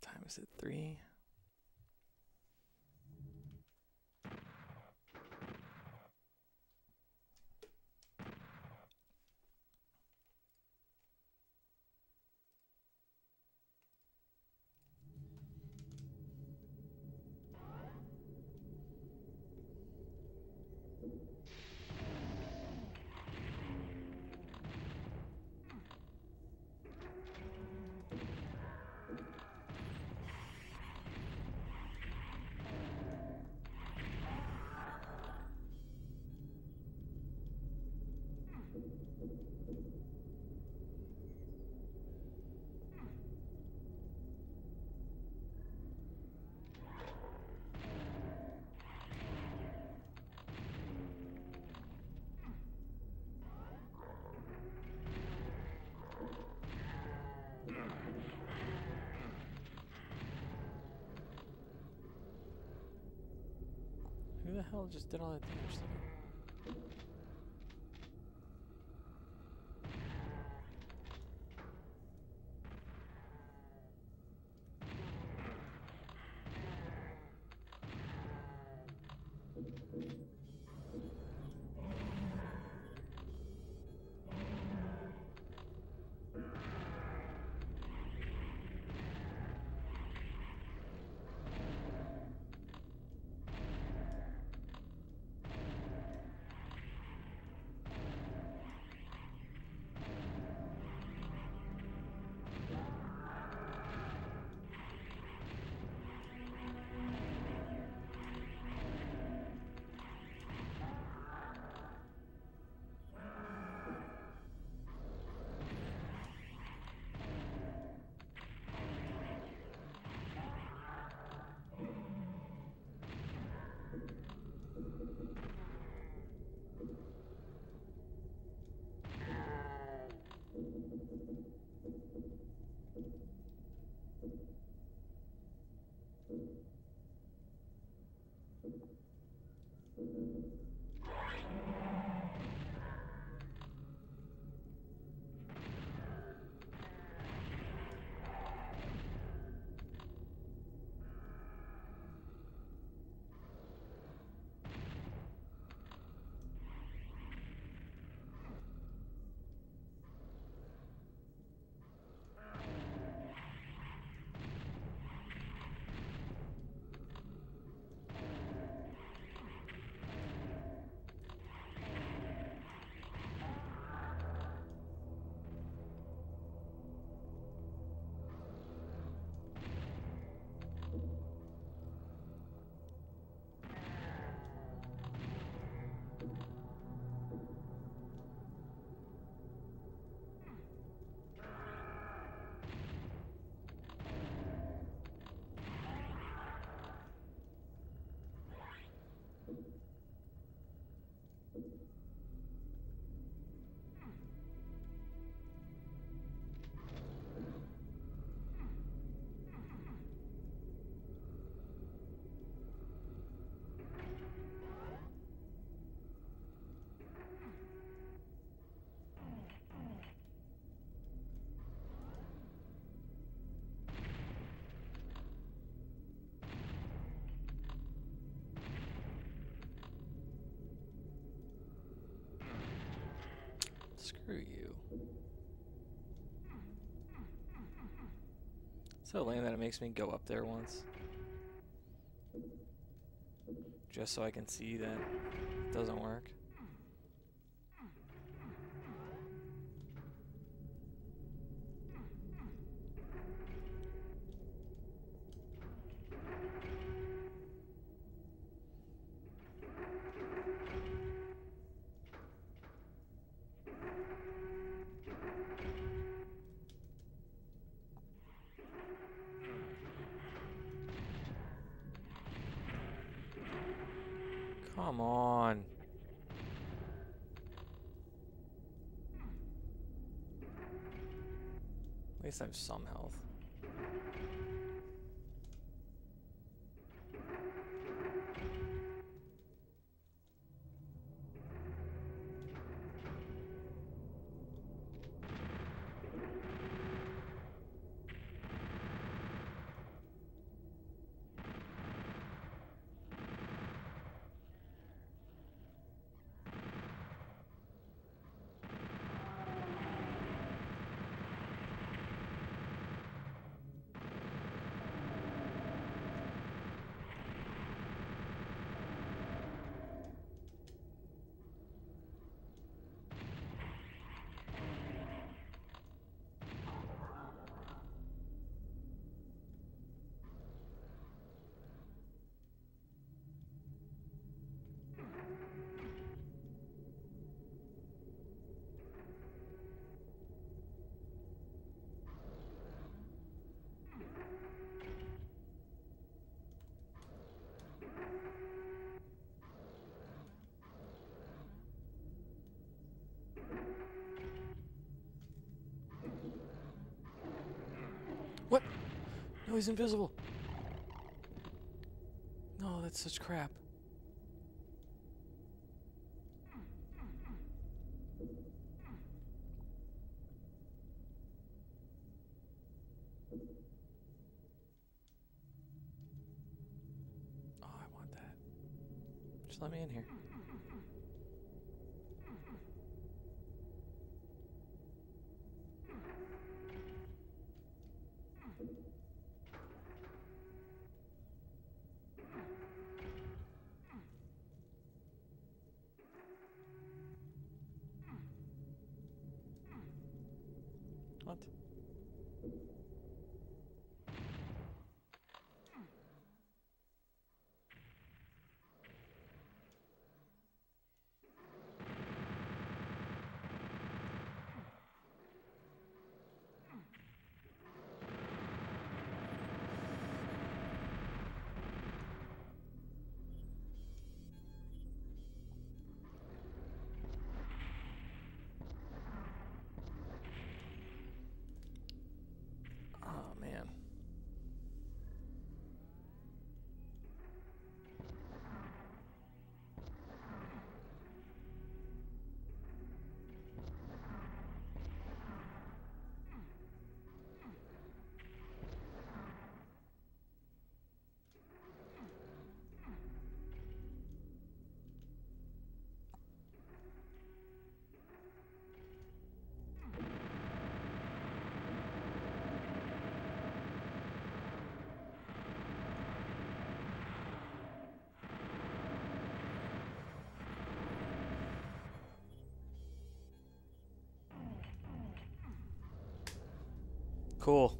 A: Time is it three? Who the hell just did all that damage to Screw you. So lame that it makes me go up there once. Just so I can see that it doesn't work. Have some health. No, he's invisible. No, that's such crap. Cool.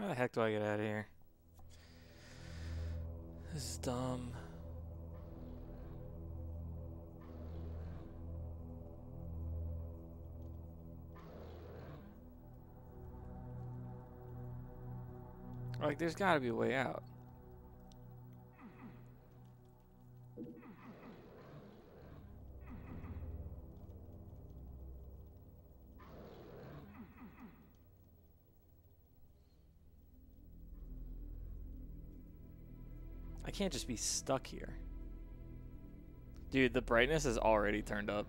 A: How the heck do I get out of here? This is dumb. Like, there's gotta be a way out. I can't just be stuck here. Dude, the brightness is already turned up.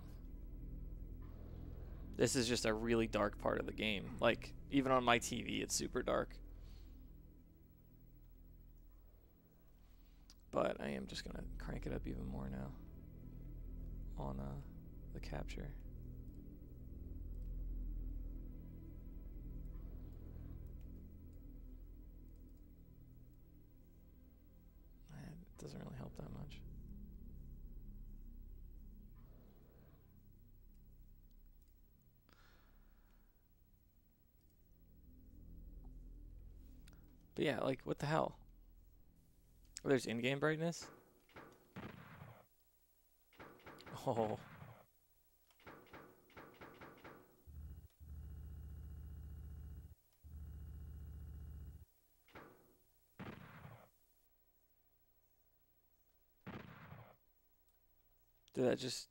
A: This is just a really dark part of the game. Like, even on my TV, it's super dark. But I am just to crank it up even more now on uh, the capture. It doesn't really help that much. But yeah, like, what the hell? There's in-game brightness? Oh. Did that just...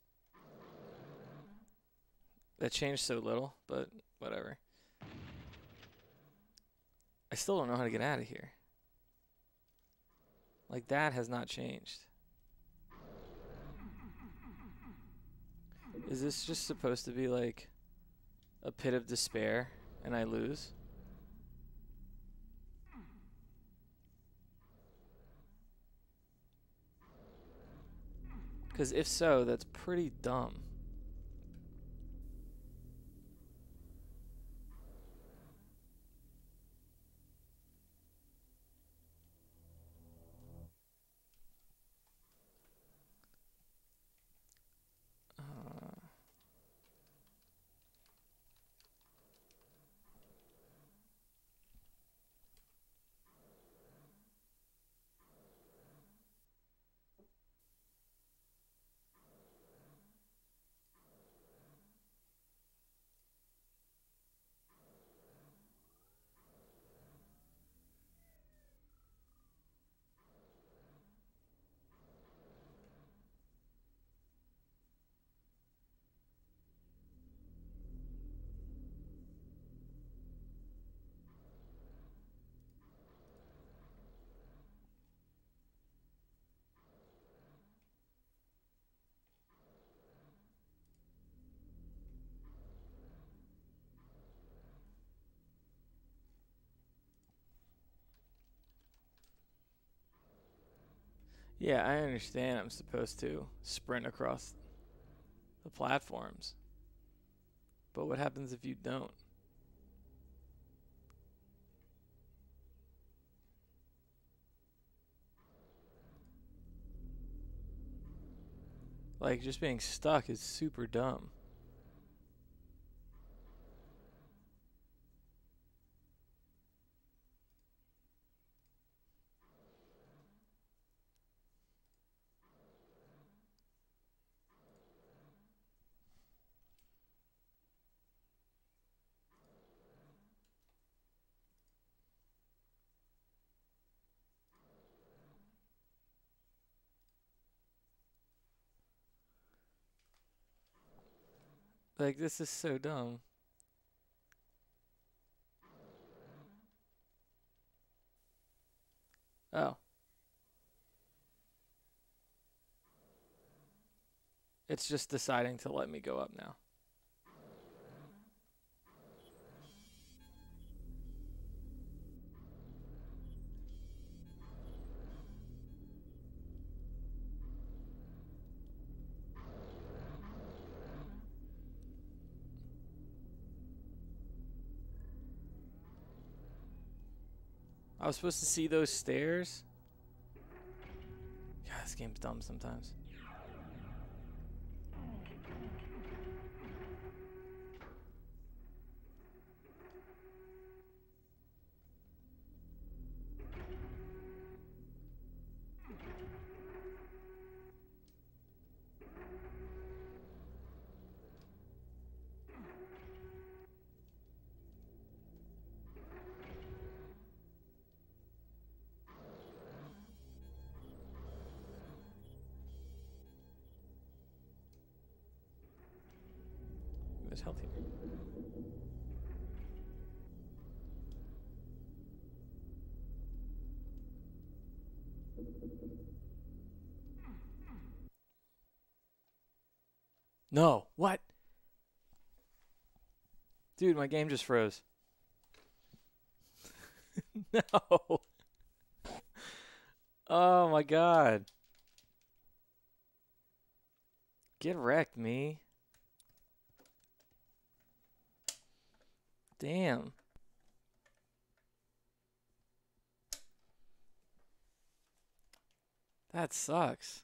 A: That changed so little, but whatever. I still don't know how to get out of here. Like, that has not changed. Is this just supposed to be like a pit of despair and I lose? Because if so, that's pretty dumb. Yeah, I understand I'm supposed to sprint across the platforms. But what happens if you don't? Like, just being stuck is super dumb. Like, this is so dumb. Oh. It's just deciding to let me go up now. Was supposed to see those stairs. Yeah, this game's dumb sometimes. No. What? Dude, my game just froze. no. Oh my god. Get wrecked, me. Damn. That sucks.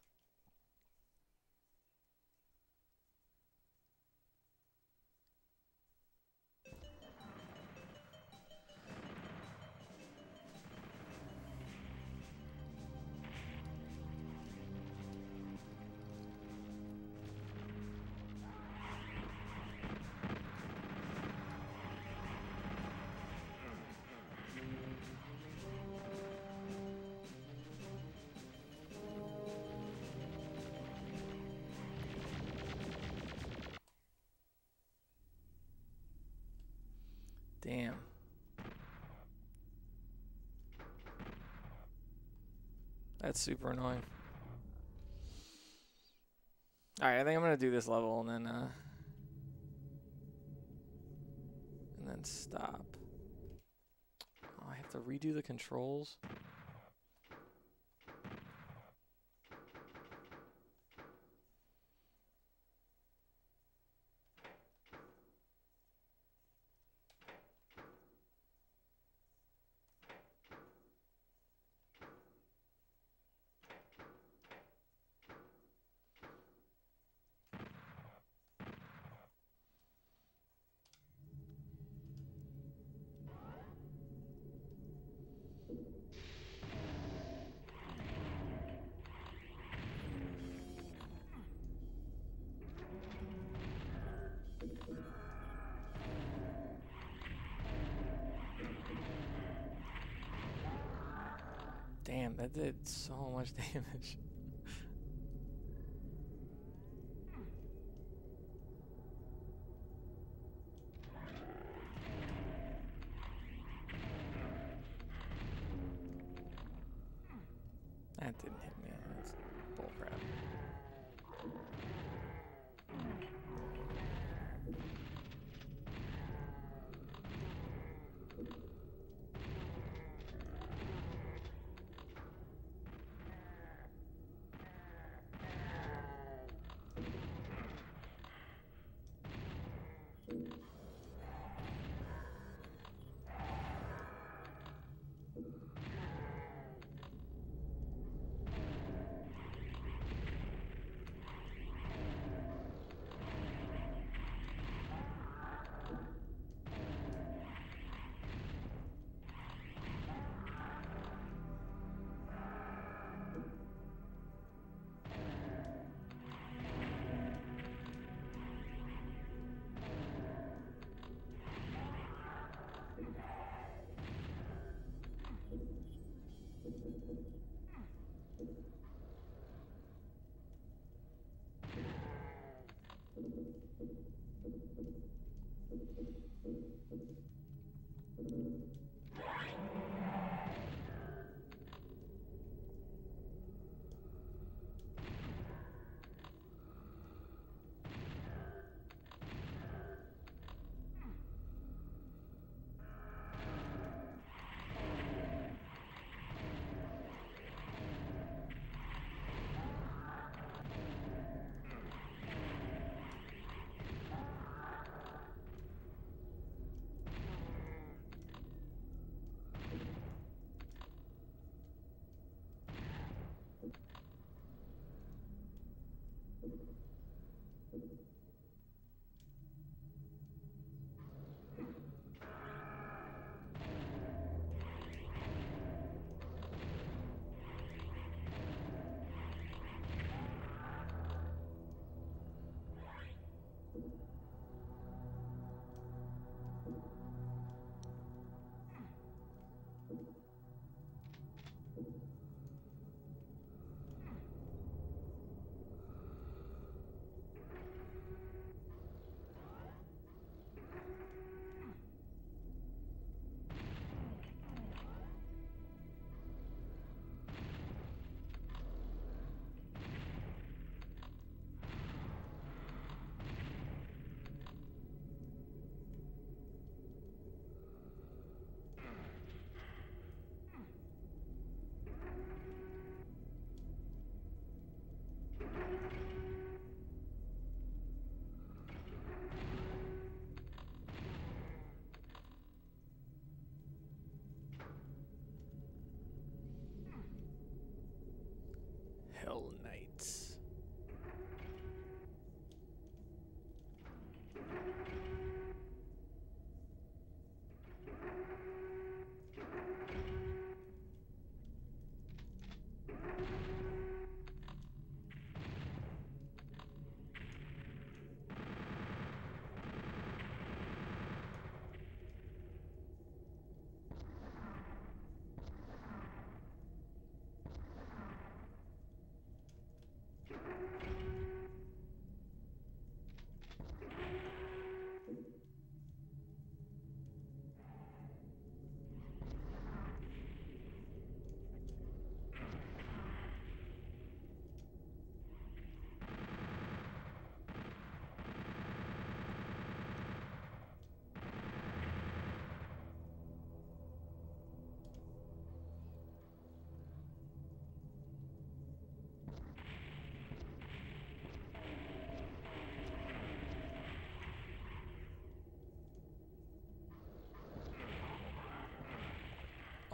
A: Damn. That's super annoying. Alright, I think I'm gonna do this level and then uh and then stop. Oh, I have to redo the controls. Damn, that did so much damage. Hell no.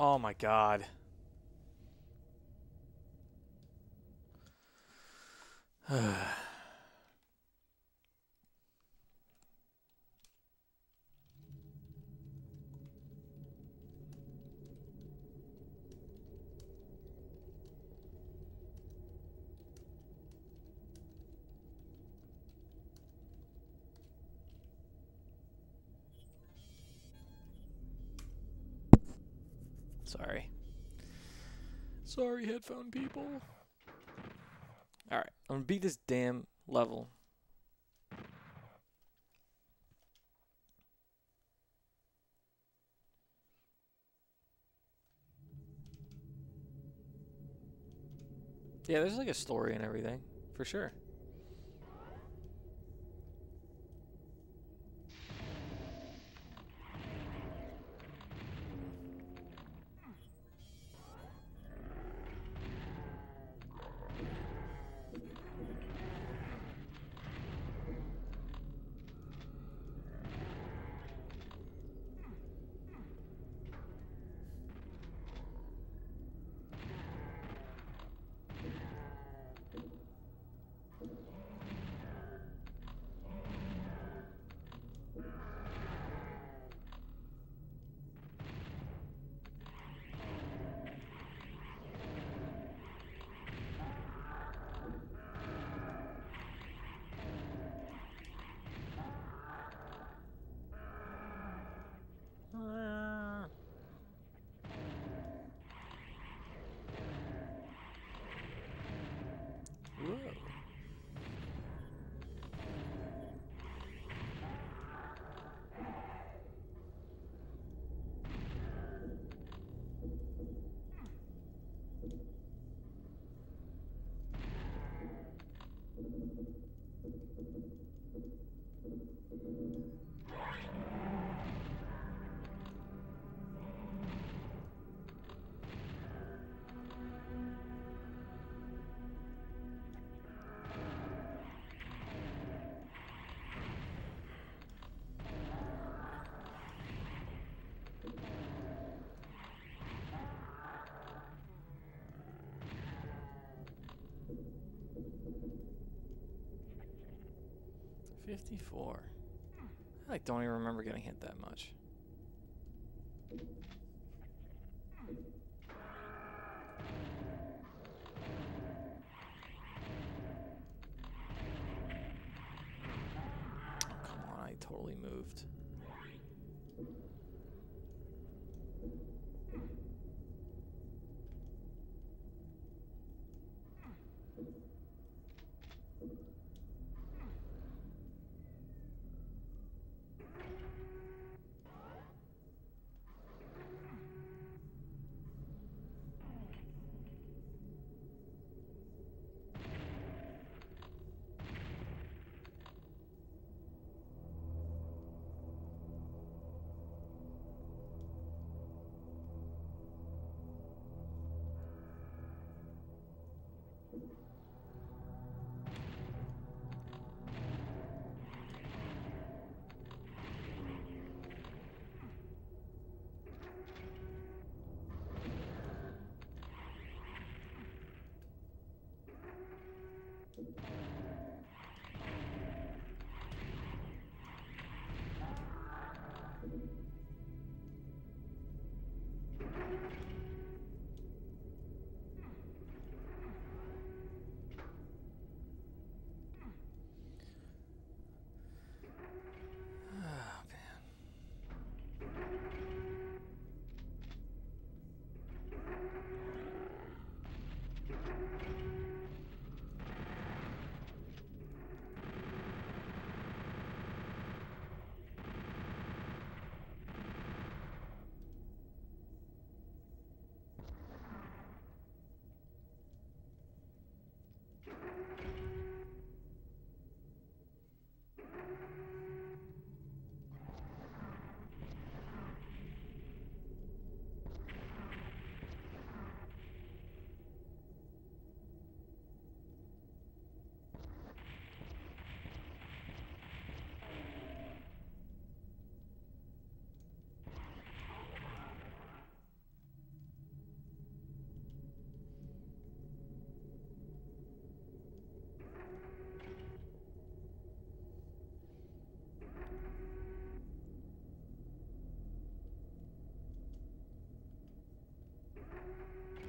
A: Oh my god. Sorry. Sorry, headphone people. Alright, I'm gonna beat this damn level. Yeah, there's like a story and everything, for sure. 54. I like don't even remember getting hit that much.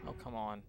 A: Oh, come on.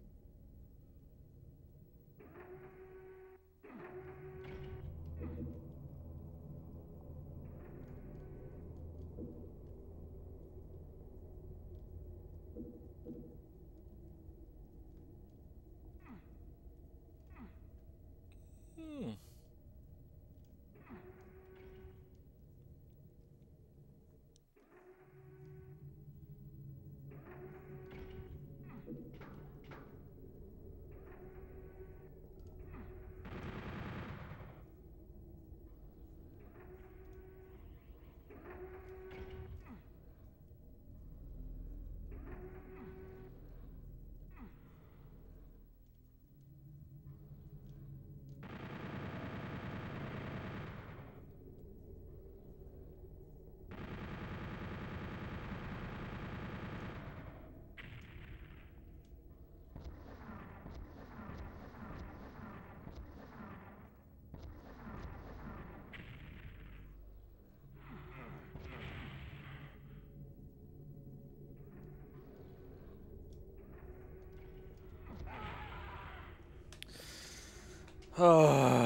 A: Hmm. Oh.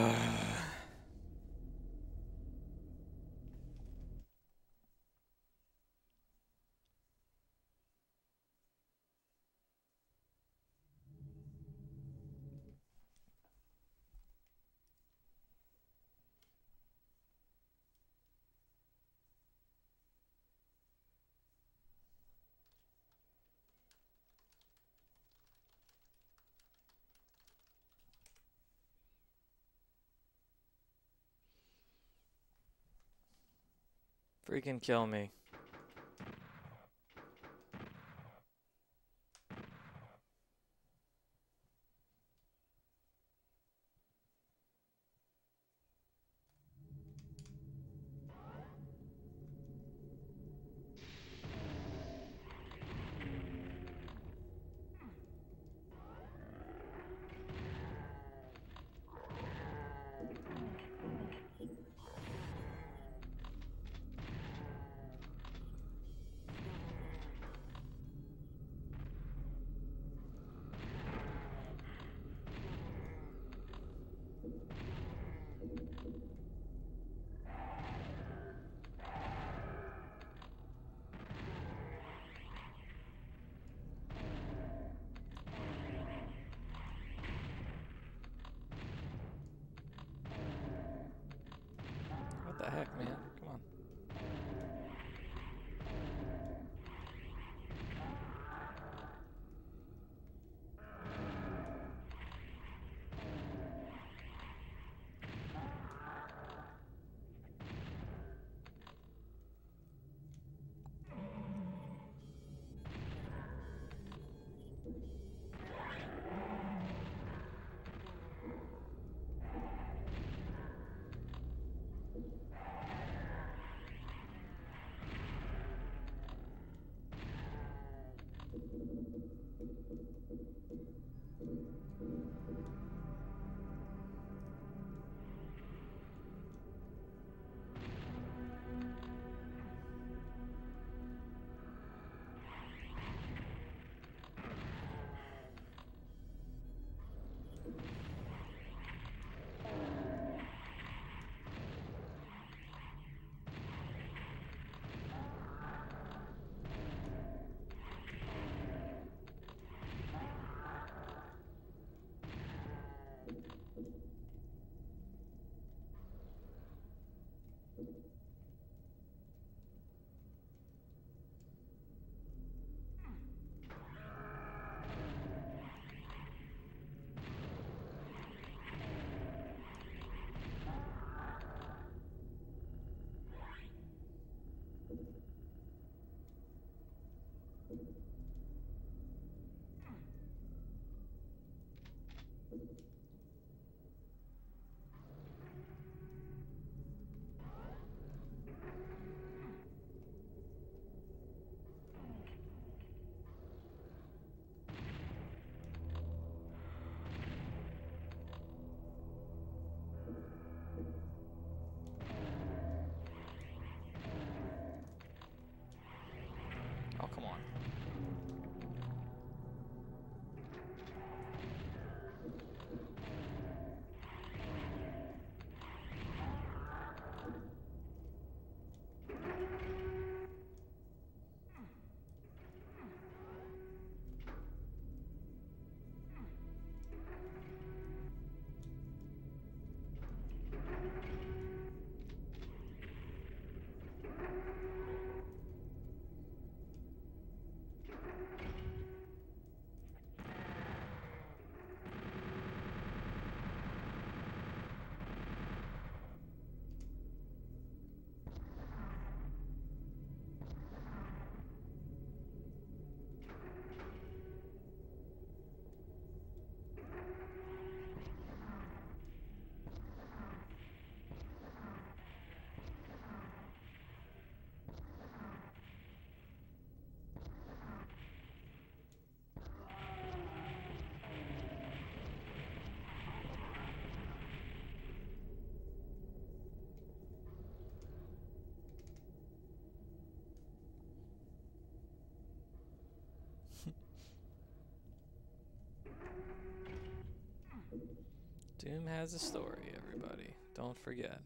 A: Freaking kill me. Thank you. Doom has a story, everybody. Don't forget.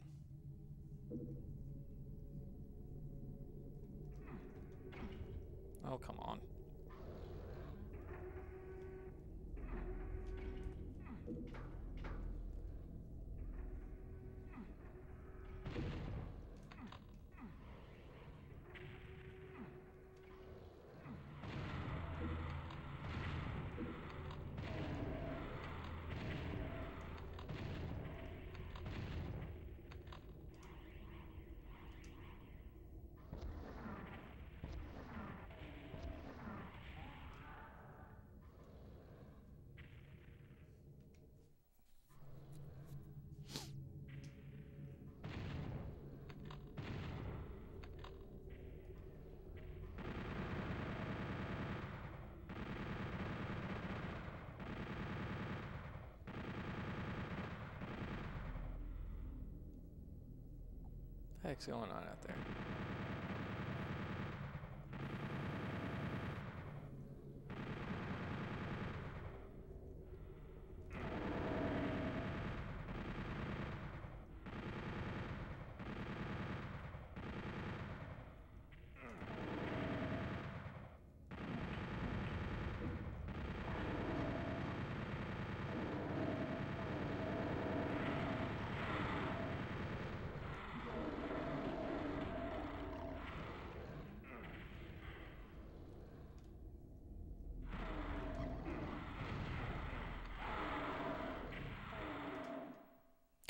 A: Heck's going on out there?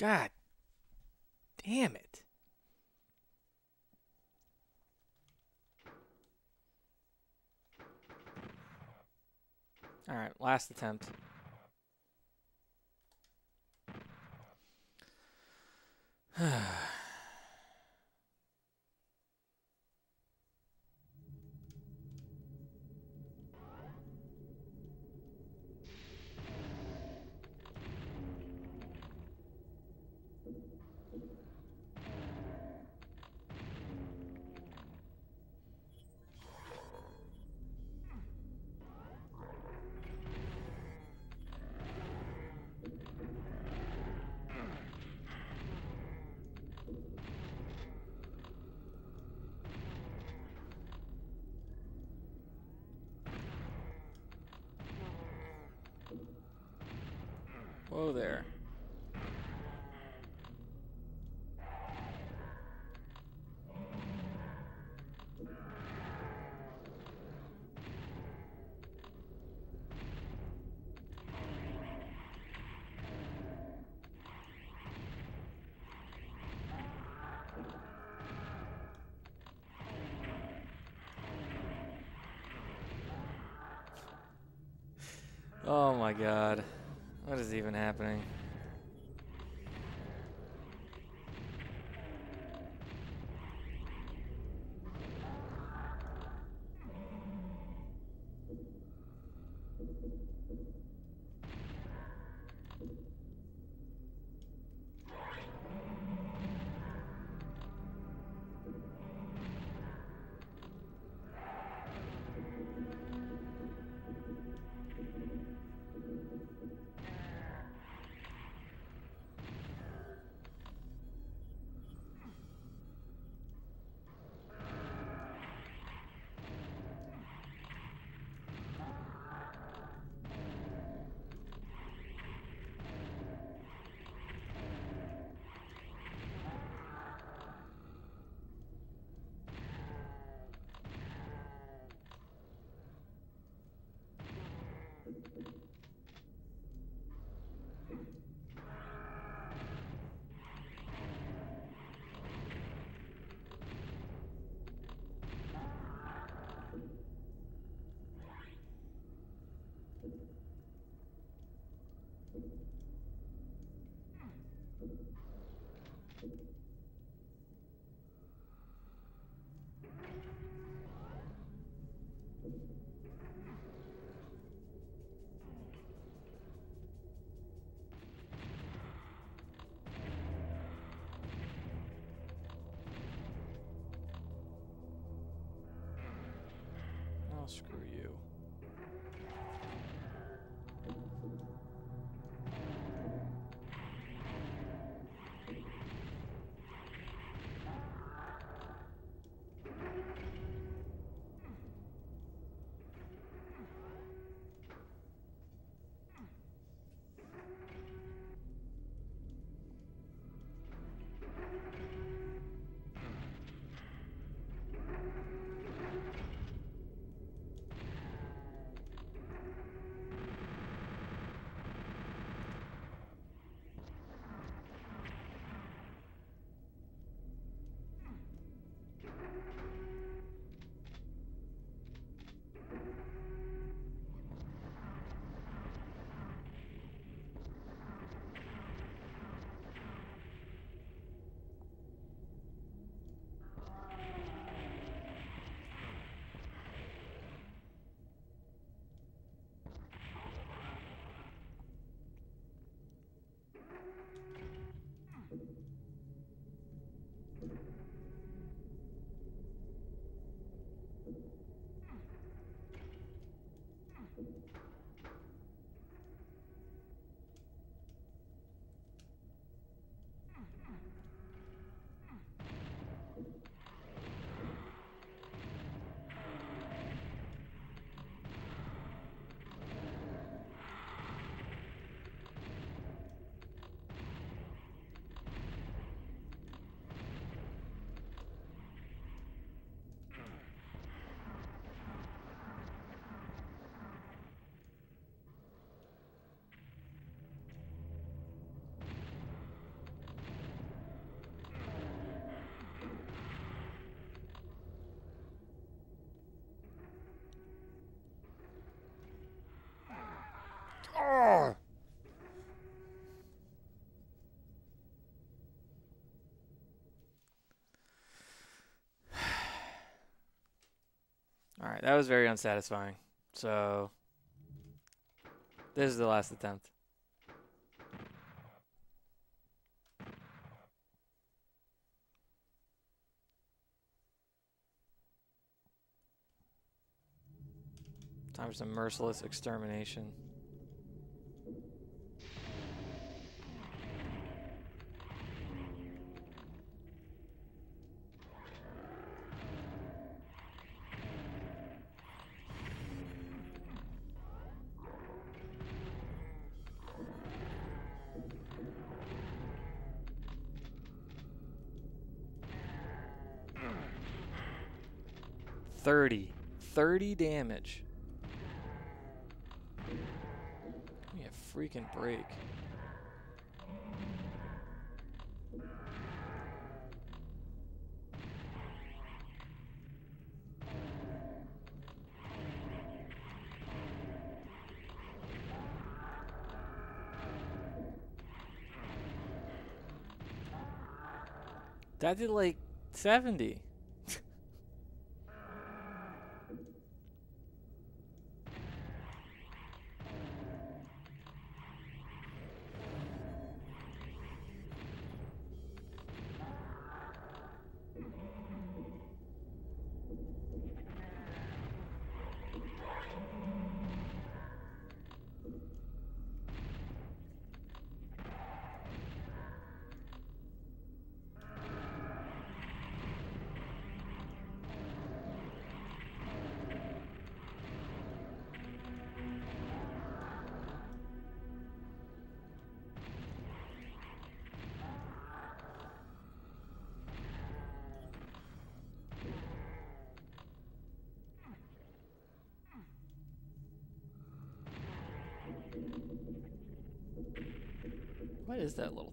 A: God damn it. All right, last attempt. Whoa there. Oh my god. What is even happening? Oh! All right, that was very unsatisfying. So this is the last attempt. Time for some merciless extermination. Damage. Give me a freaking break. That did like 70. Is that little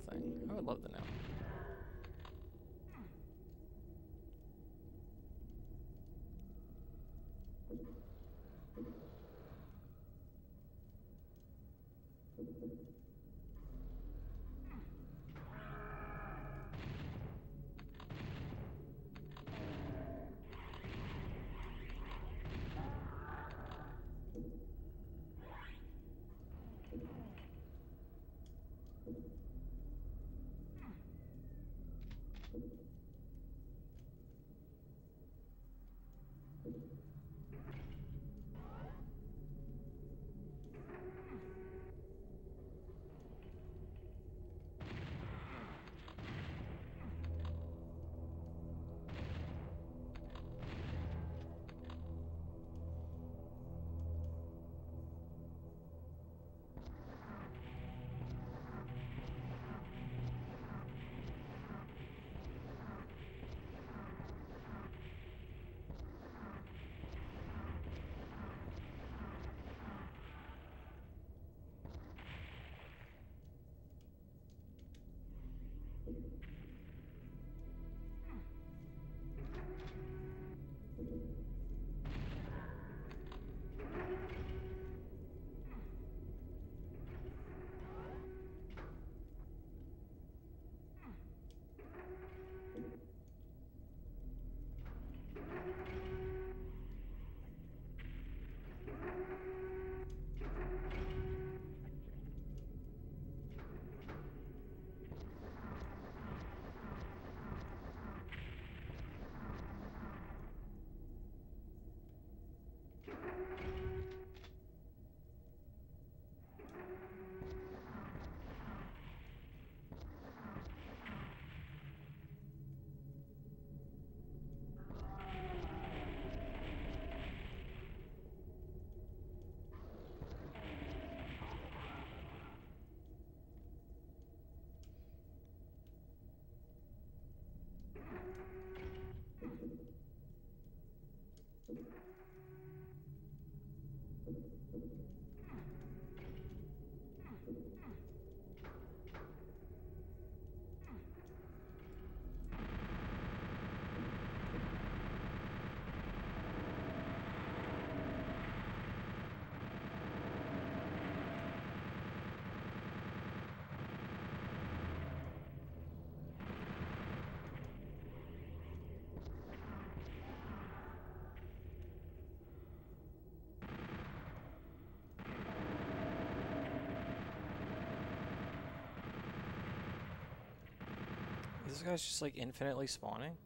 A: This guy's just like infinitely spawning.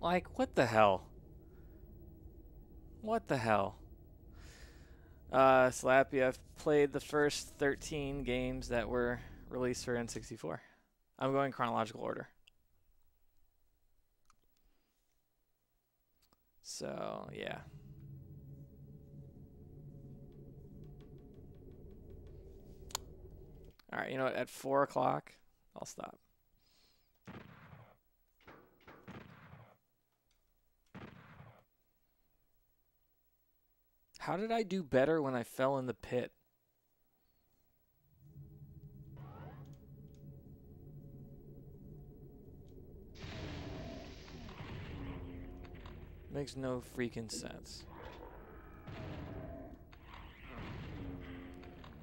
A: Like, what the hell? What the hell? Uh, Slappy, I've played the first 13 games that were released for N64. I'm going chronological order. So, yeah. You know what? At 4 o'clock, I'll stop. How did I do better when I fell in the pit? Makes no freaking sense.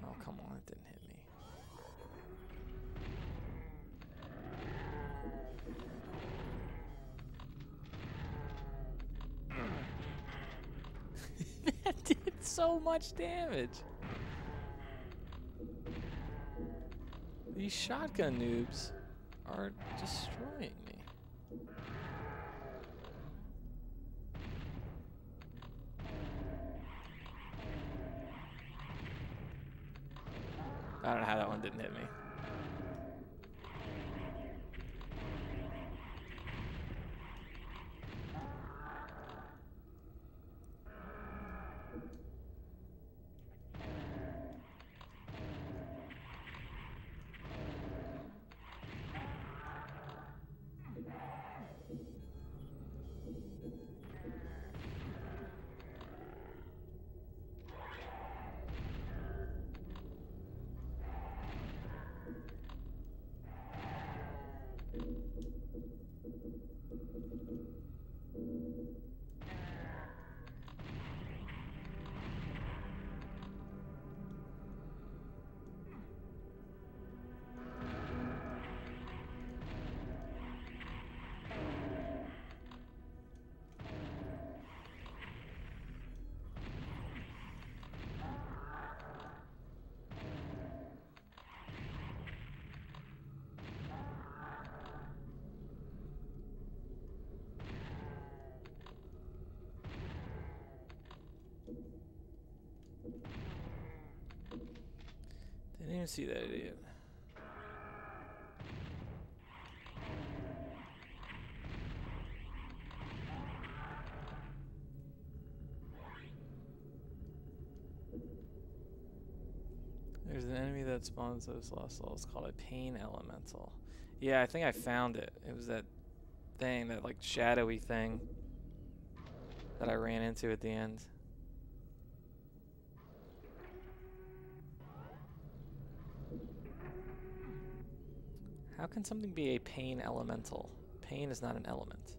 A: Oh, come on, it didn't hit me. that did so much damage. These shotgun noobs are destroying me. I don't know how that one didn't hit me. See that idiot. There's an enemy that spawns those lost souls called a pain elemental. Yeah, I think I found it. It was that thing, that like shadowy thing that I ran into at the end. Can something be a pain elemental? Pain is not an element.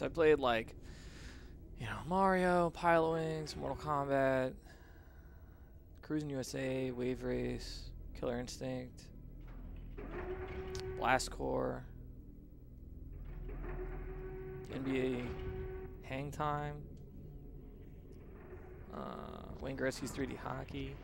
A: I played like, you know, Mario, Pilotwings, Mortal Kombat, Cruis'n USA, Wave Race, Killer Instinct, Blast Corps, NBA Hang Time, uh, Wayne Gretzky's 3D Hockey.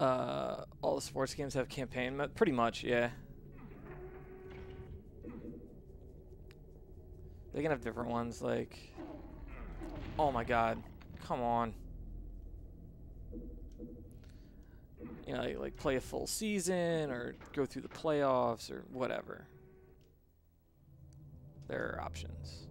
A: Uh, all the sports games have campaign mode. Pretty much, yeah. They can have different ones, like... Oh my god. Come on. You know, like, like play a full season, or go through the playoffs, or whatever. There are options.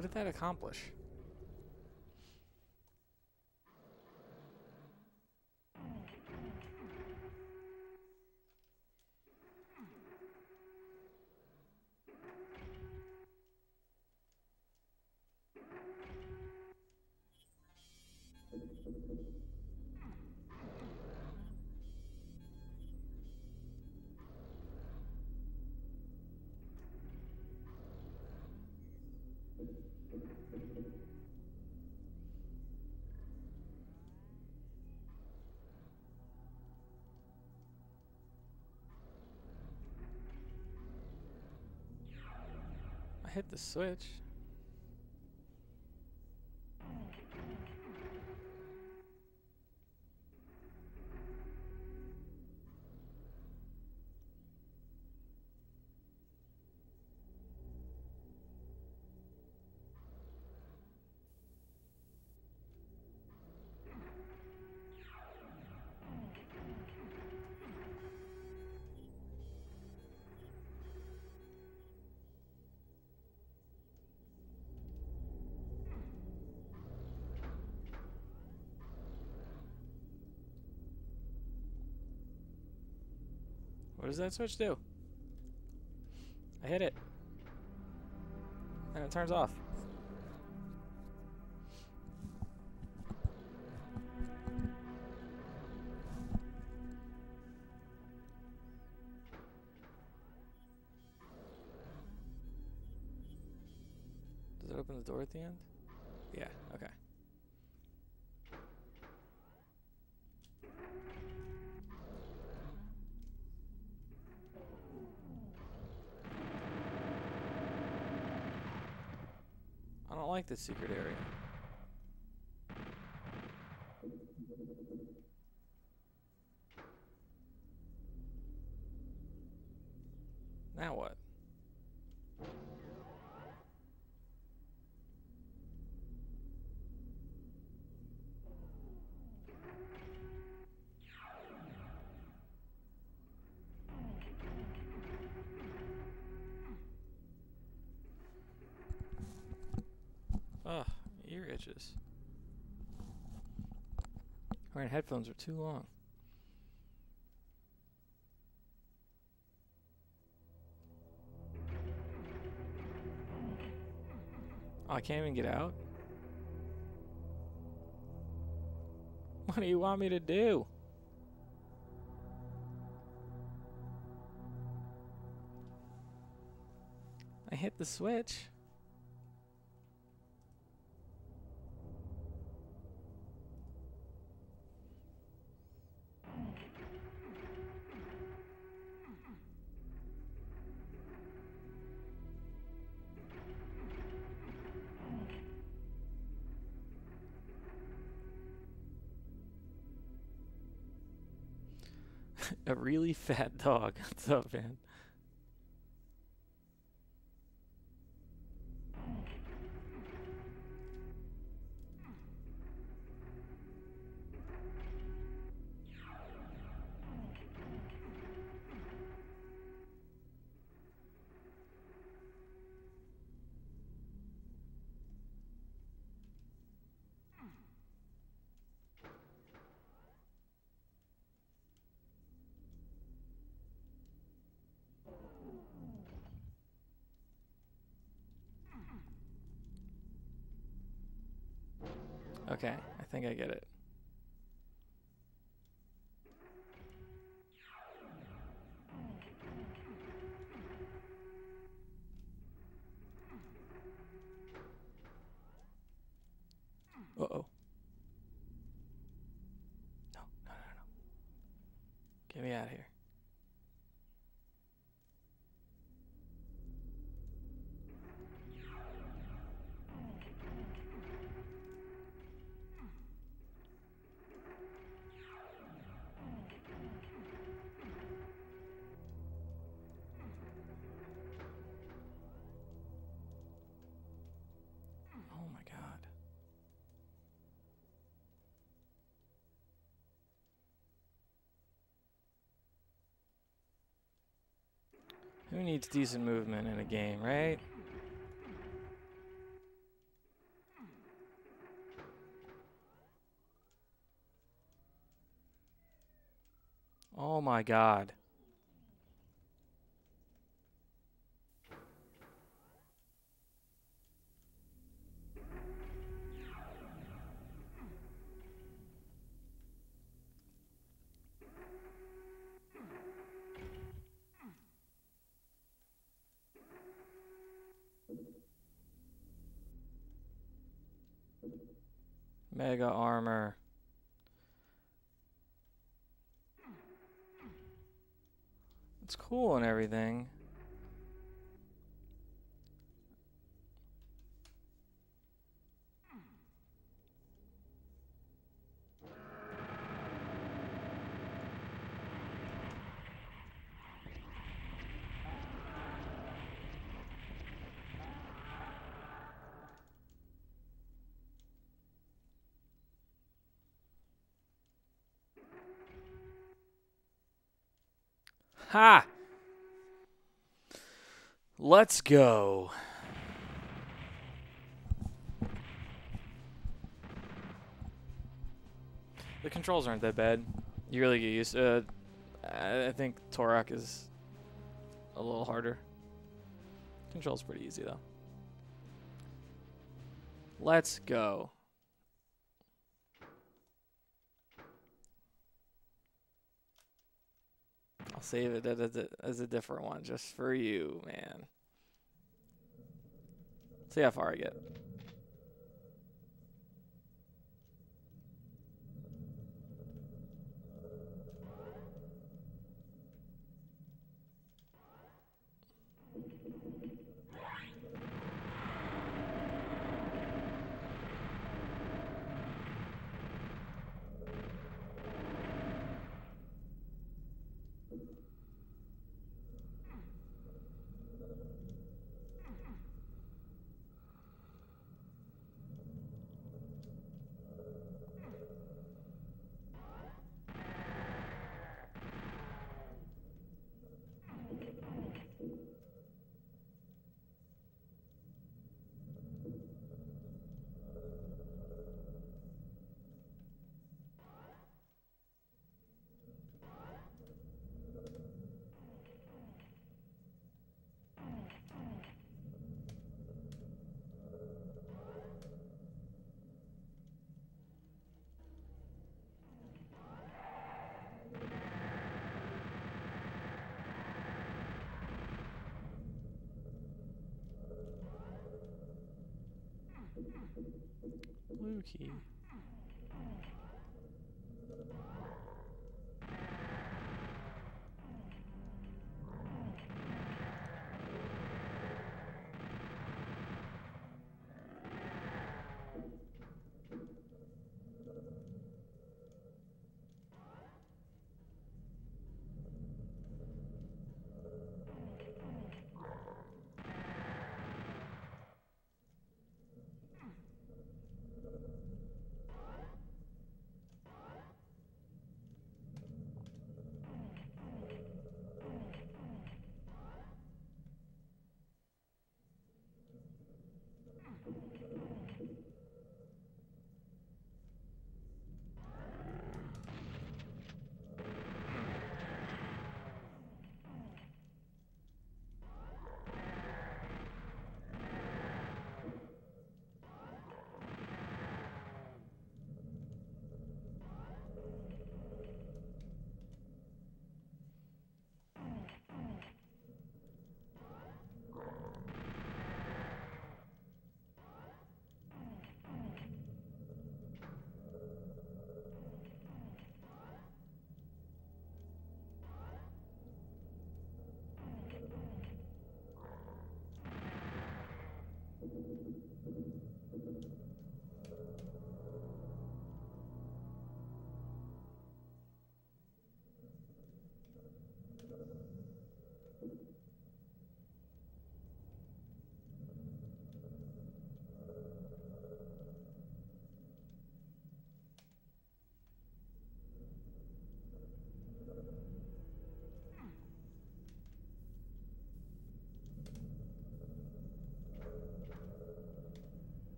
A: What did that accomplish? Hit the switch. Does that switch do? I hit it. And it turns off. Does it open the door at the end? Yeah, okay. This secret area. Ear itches. Wearing headphones are too long. Oh, I can't even get out? What do you want me to do? I hit the switch. Really fat dog. What's up, man? Think I get it. Who needs decent movement in a game, right? Oh my god. Mega armor. It's cool and everything. Ha! Let's go. The controls aren't that bad. You really get used to uh, I think Turok is a little harder. Controls pretty easy though. Let's go. I'll save it as a, as a different one just for you, man. See how far I get. Blue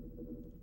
A: key. Hmm.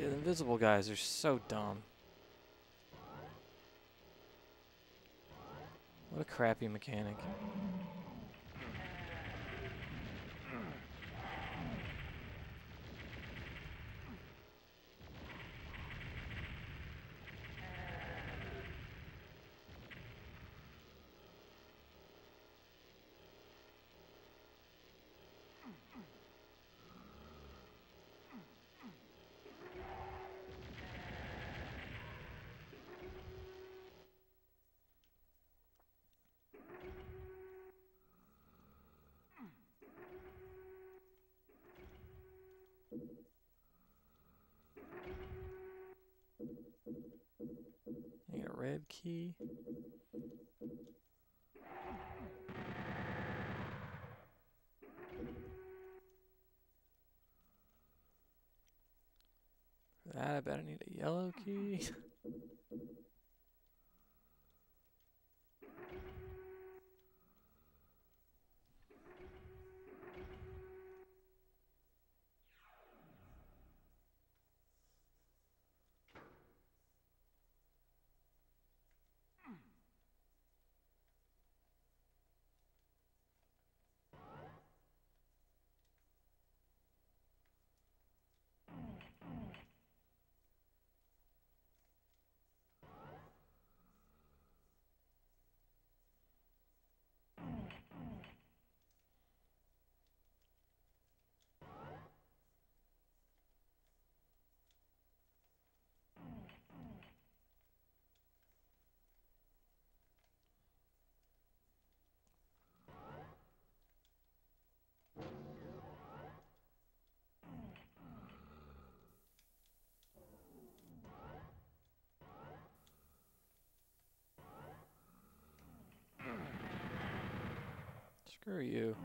A: See, the invisible guys are so dumb. What a crappy mechanic. Need a red key. For that, I better need a yellow key. Screw you.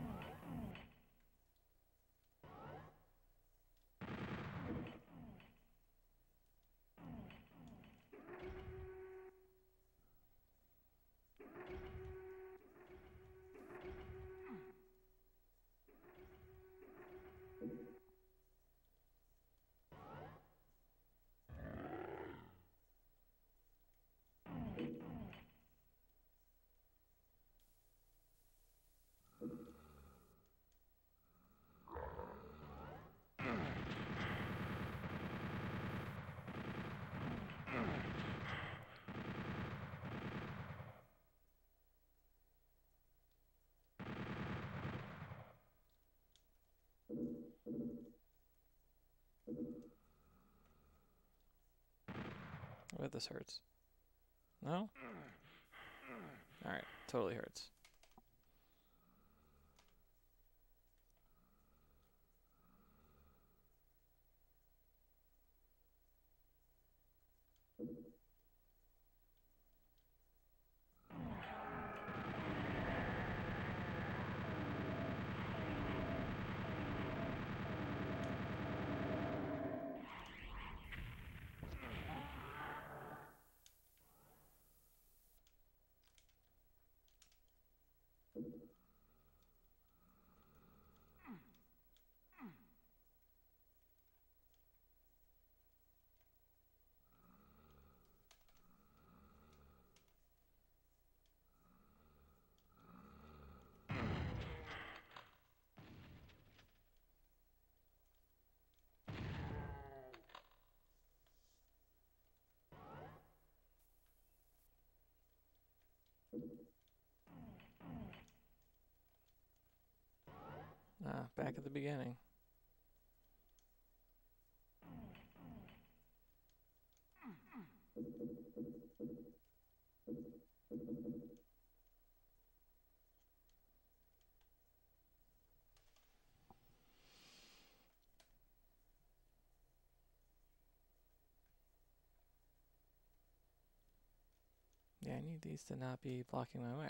A: I bet this hurts. No? Alright, totally hurts. Ah, back at the beginning. Need these to not be blocking my way.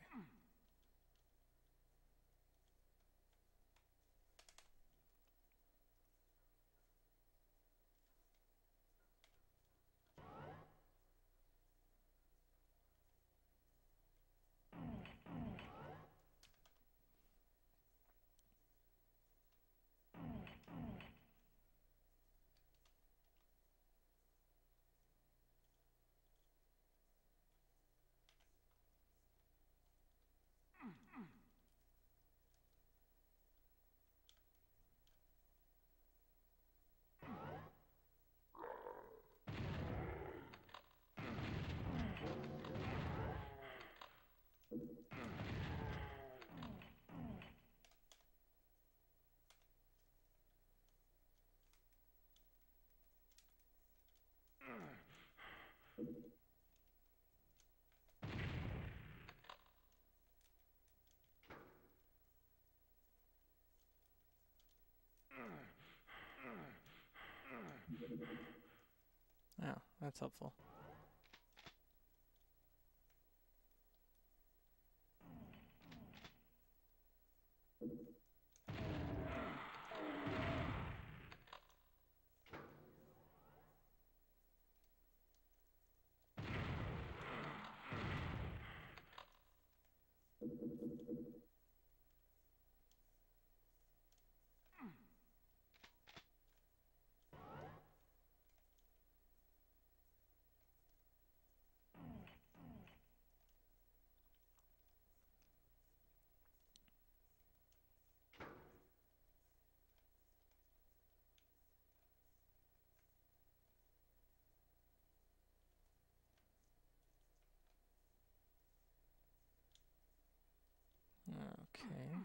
A: Oh, that's helpful. Okay.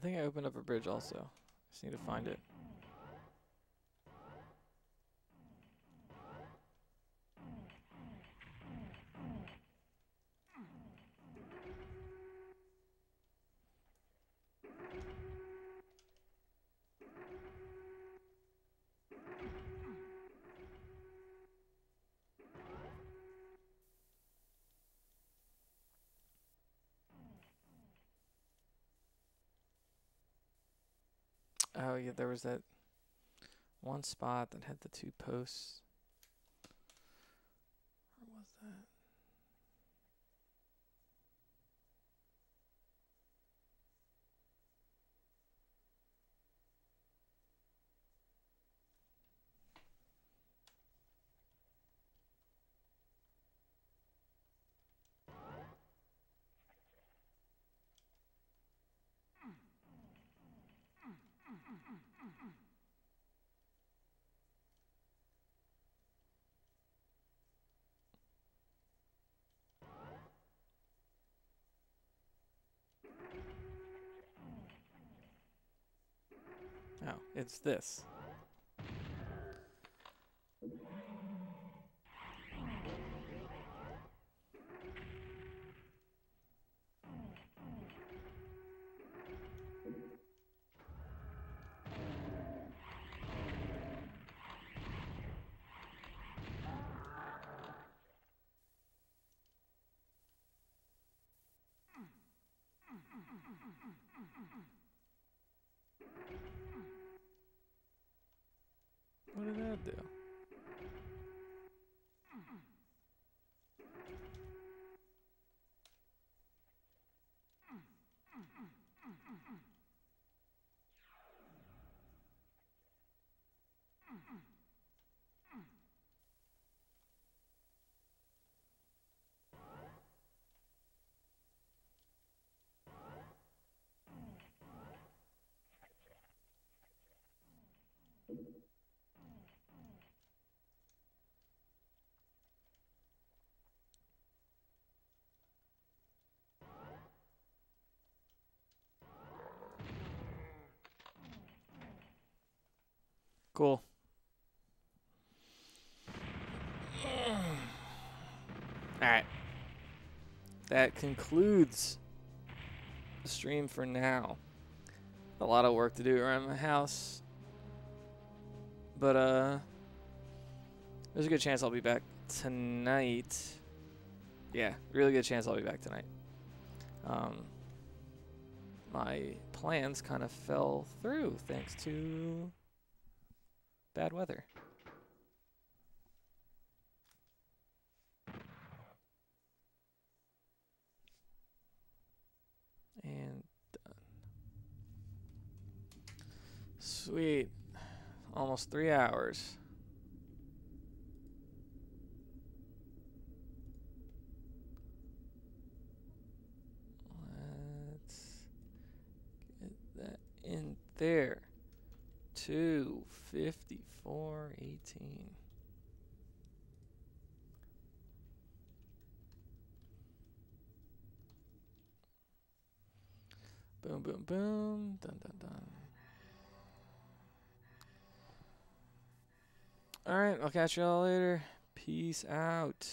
A: I think I opened up a bridge also. Just need to find it. Oh yeah, there was that one spot that had the two posts. Oh, it's this. What did Cool. Alright. That concludes the stream for now. A lot of work to do around my house. But, uh, there's a good chance I'll be back tonight. Yeah, really good chance I'll be back tonight. Um, my plans kind of fell through thanks to bad weather. And done. Sweet. Almost three hours. Let's get that in there. Two fifty four eighteen. Boom, boom, boom. Dun, dun, dun. All right, I'll catch y'all later. Peace out.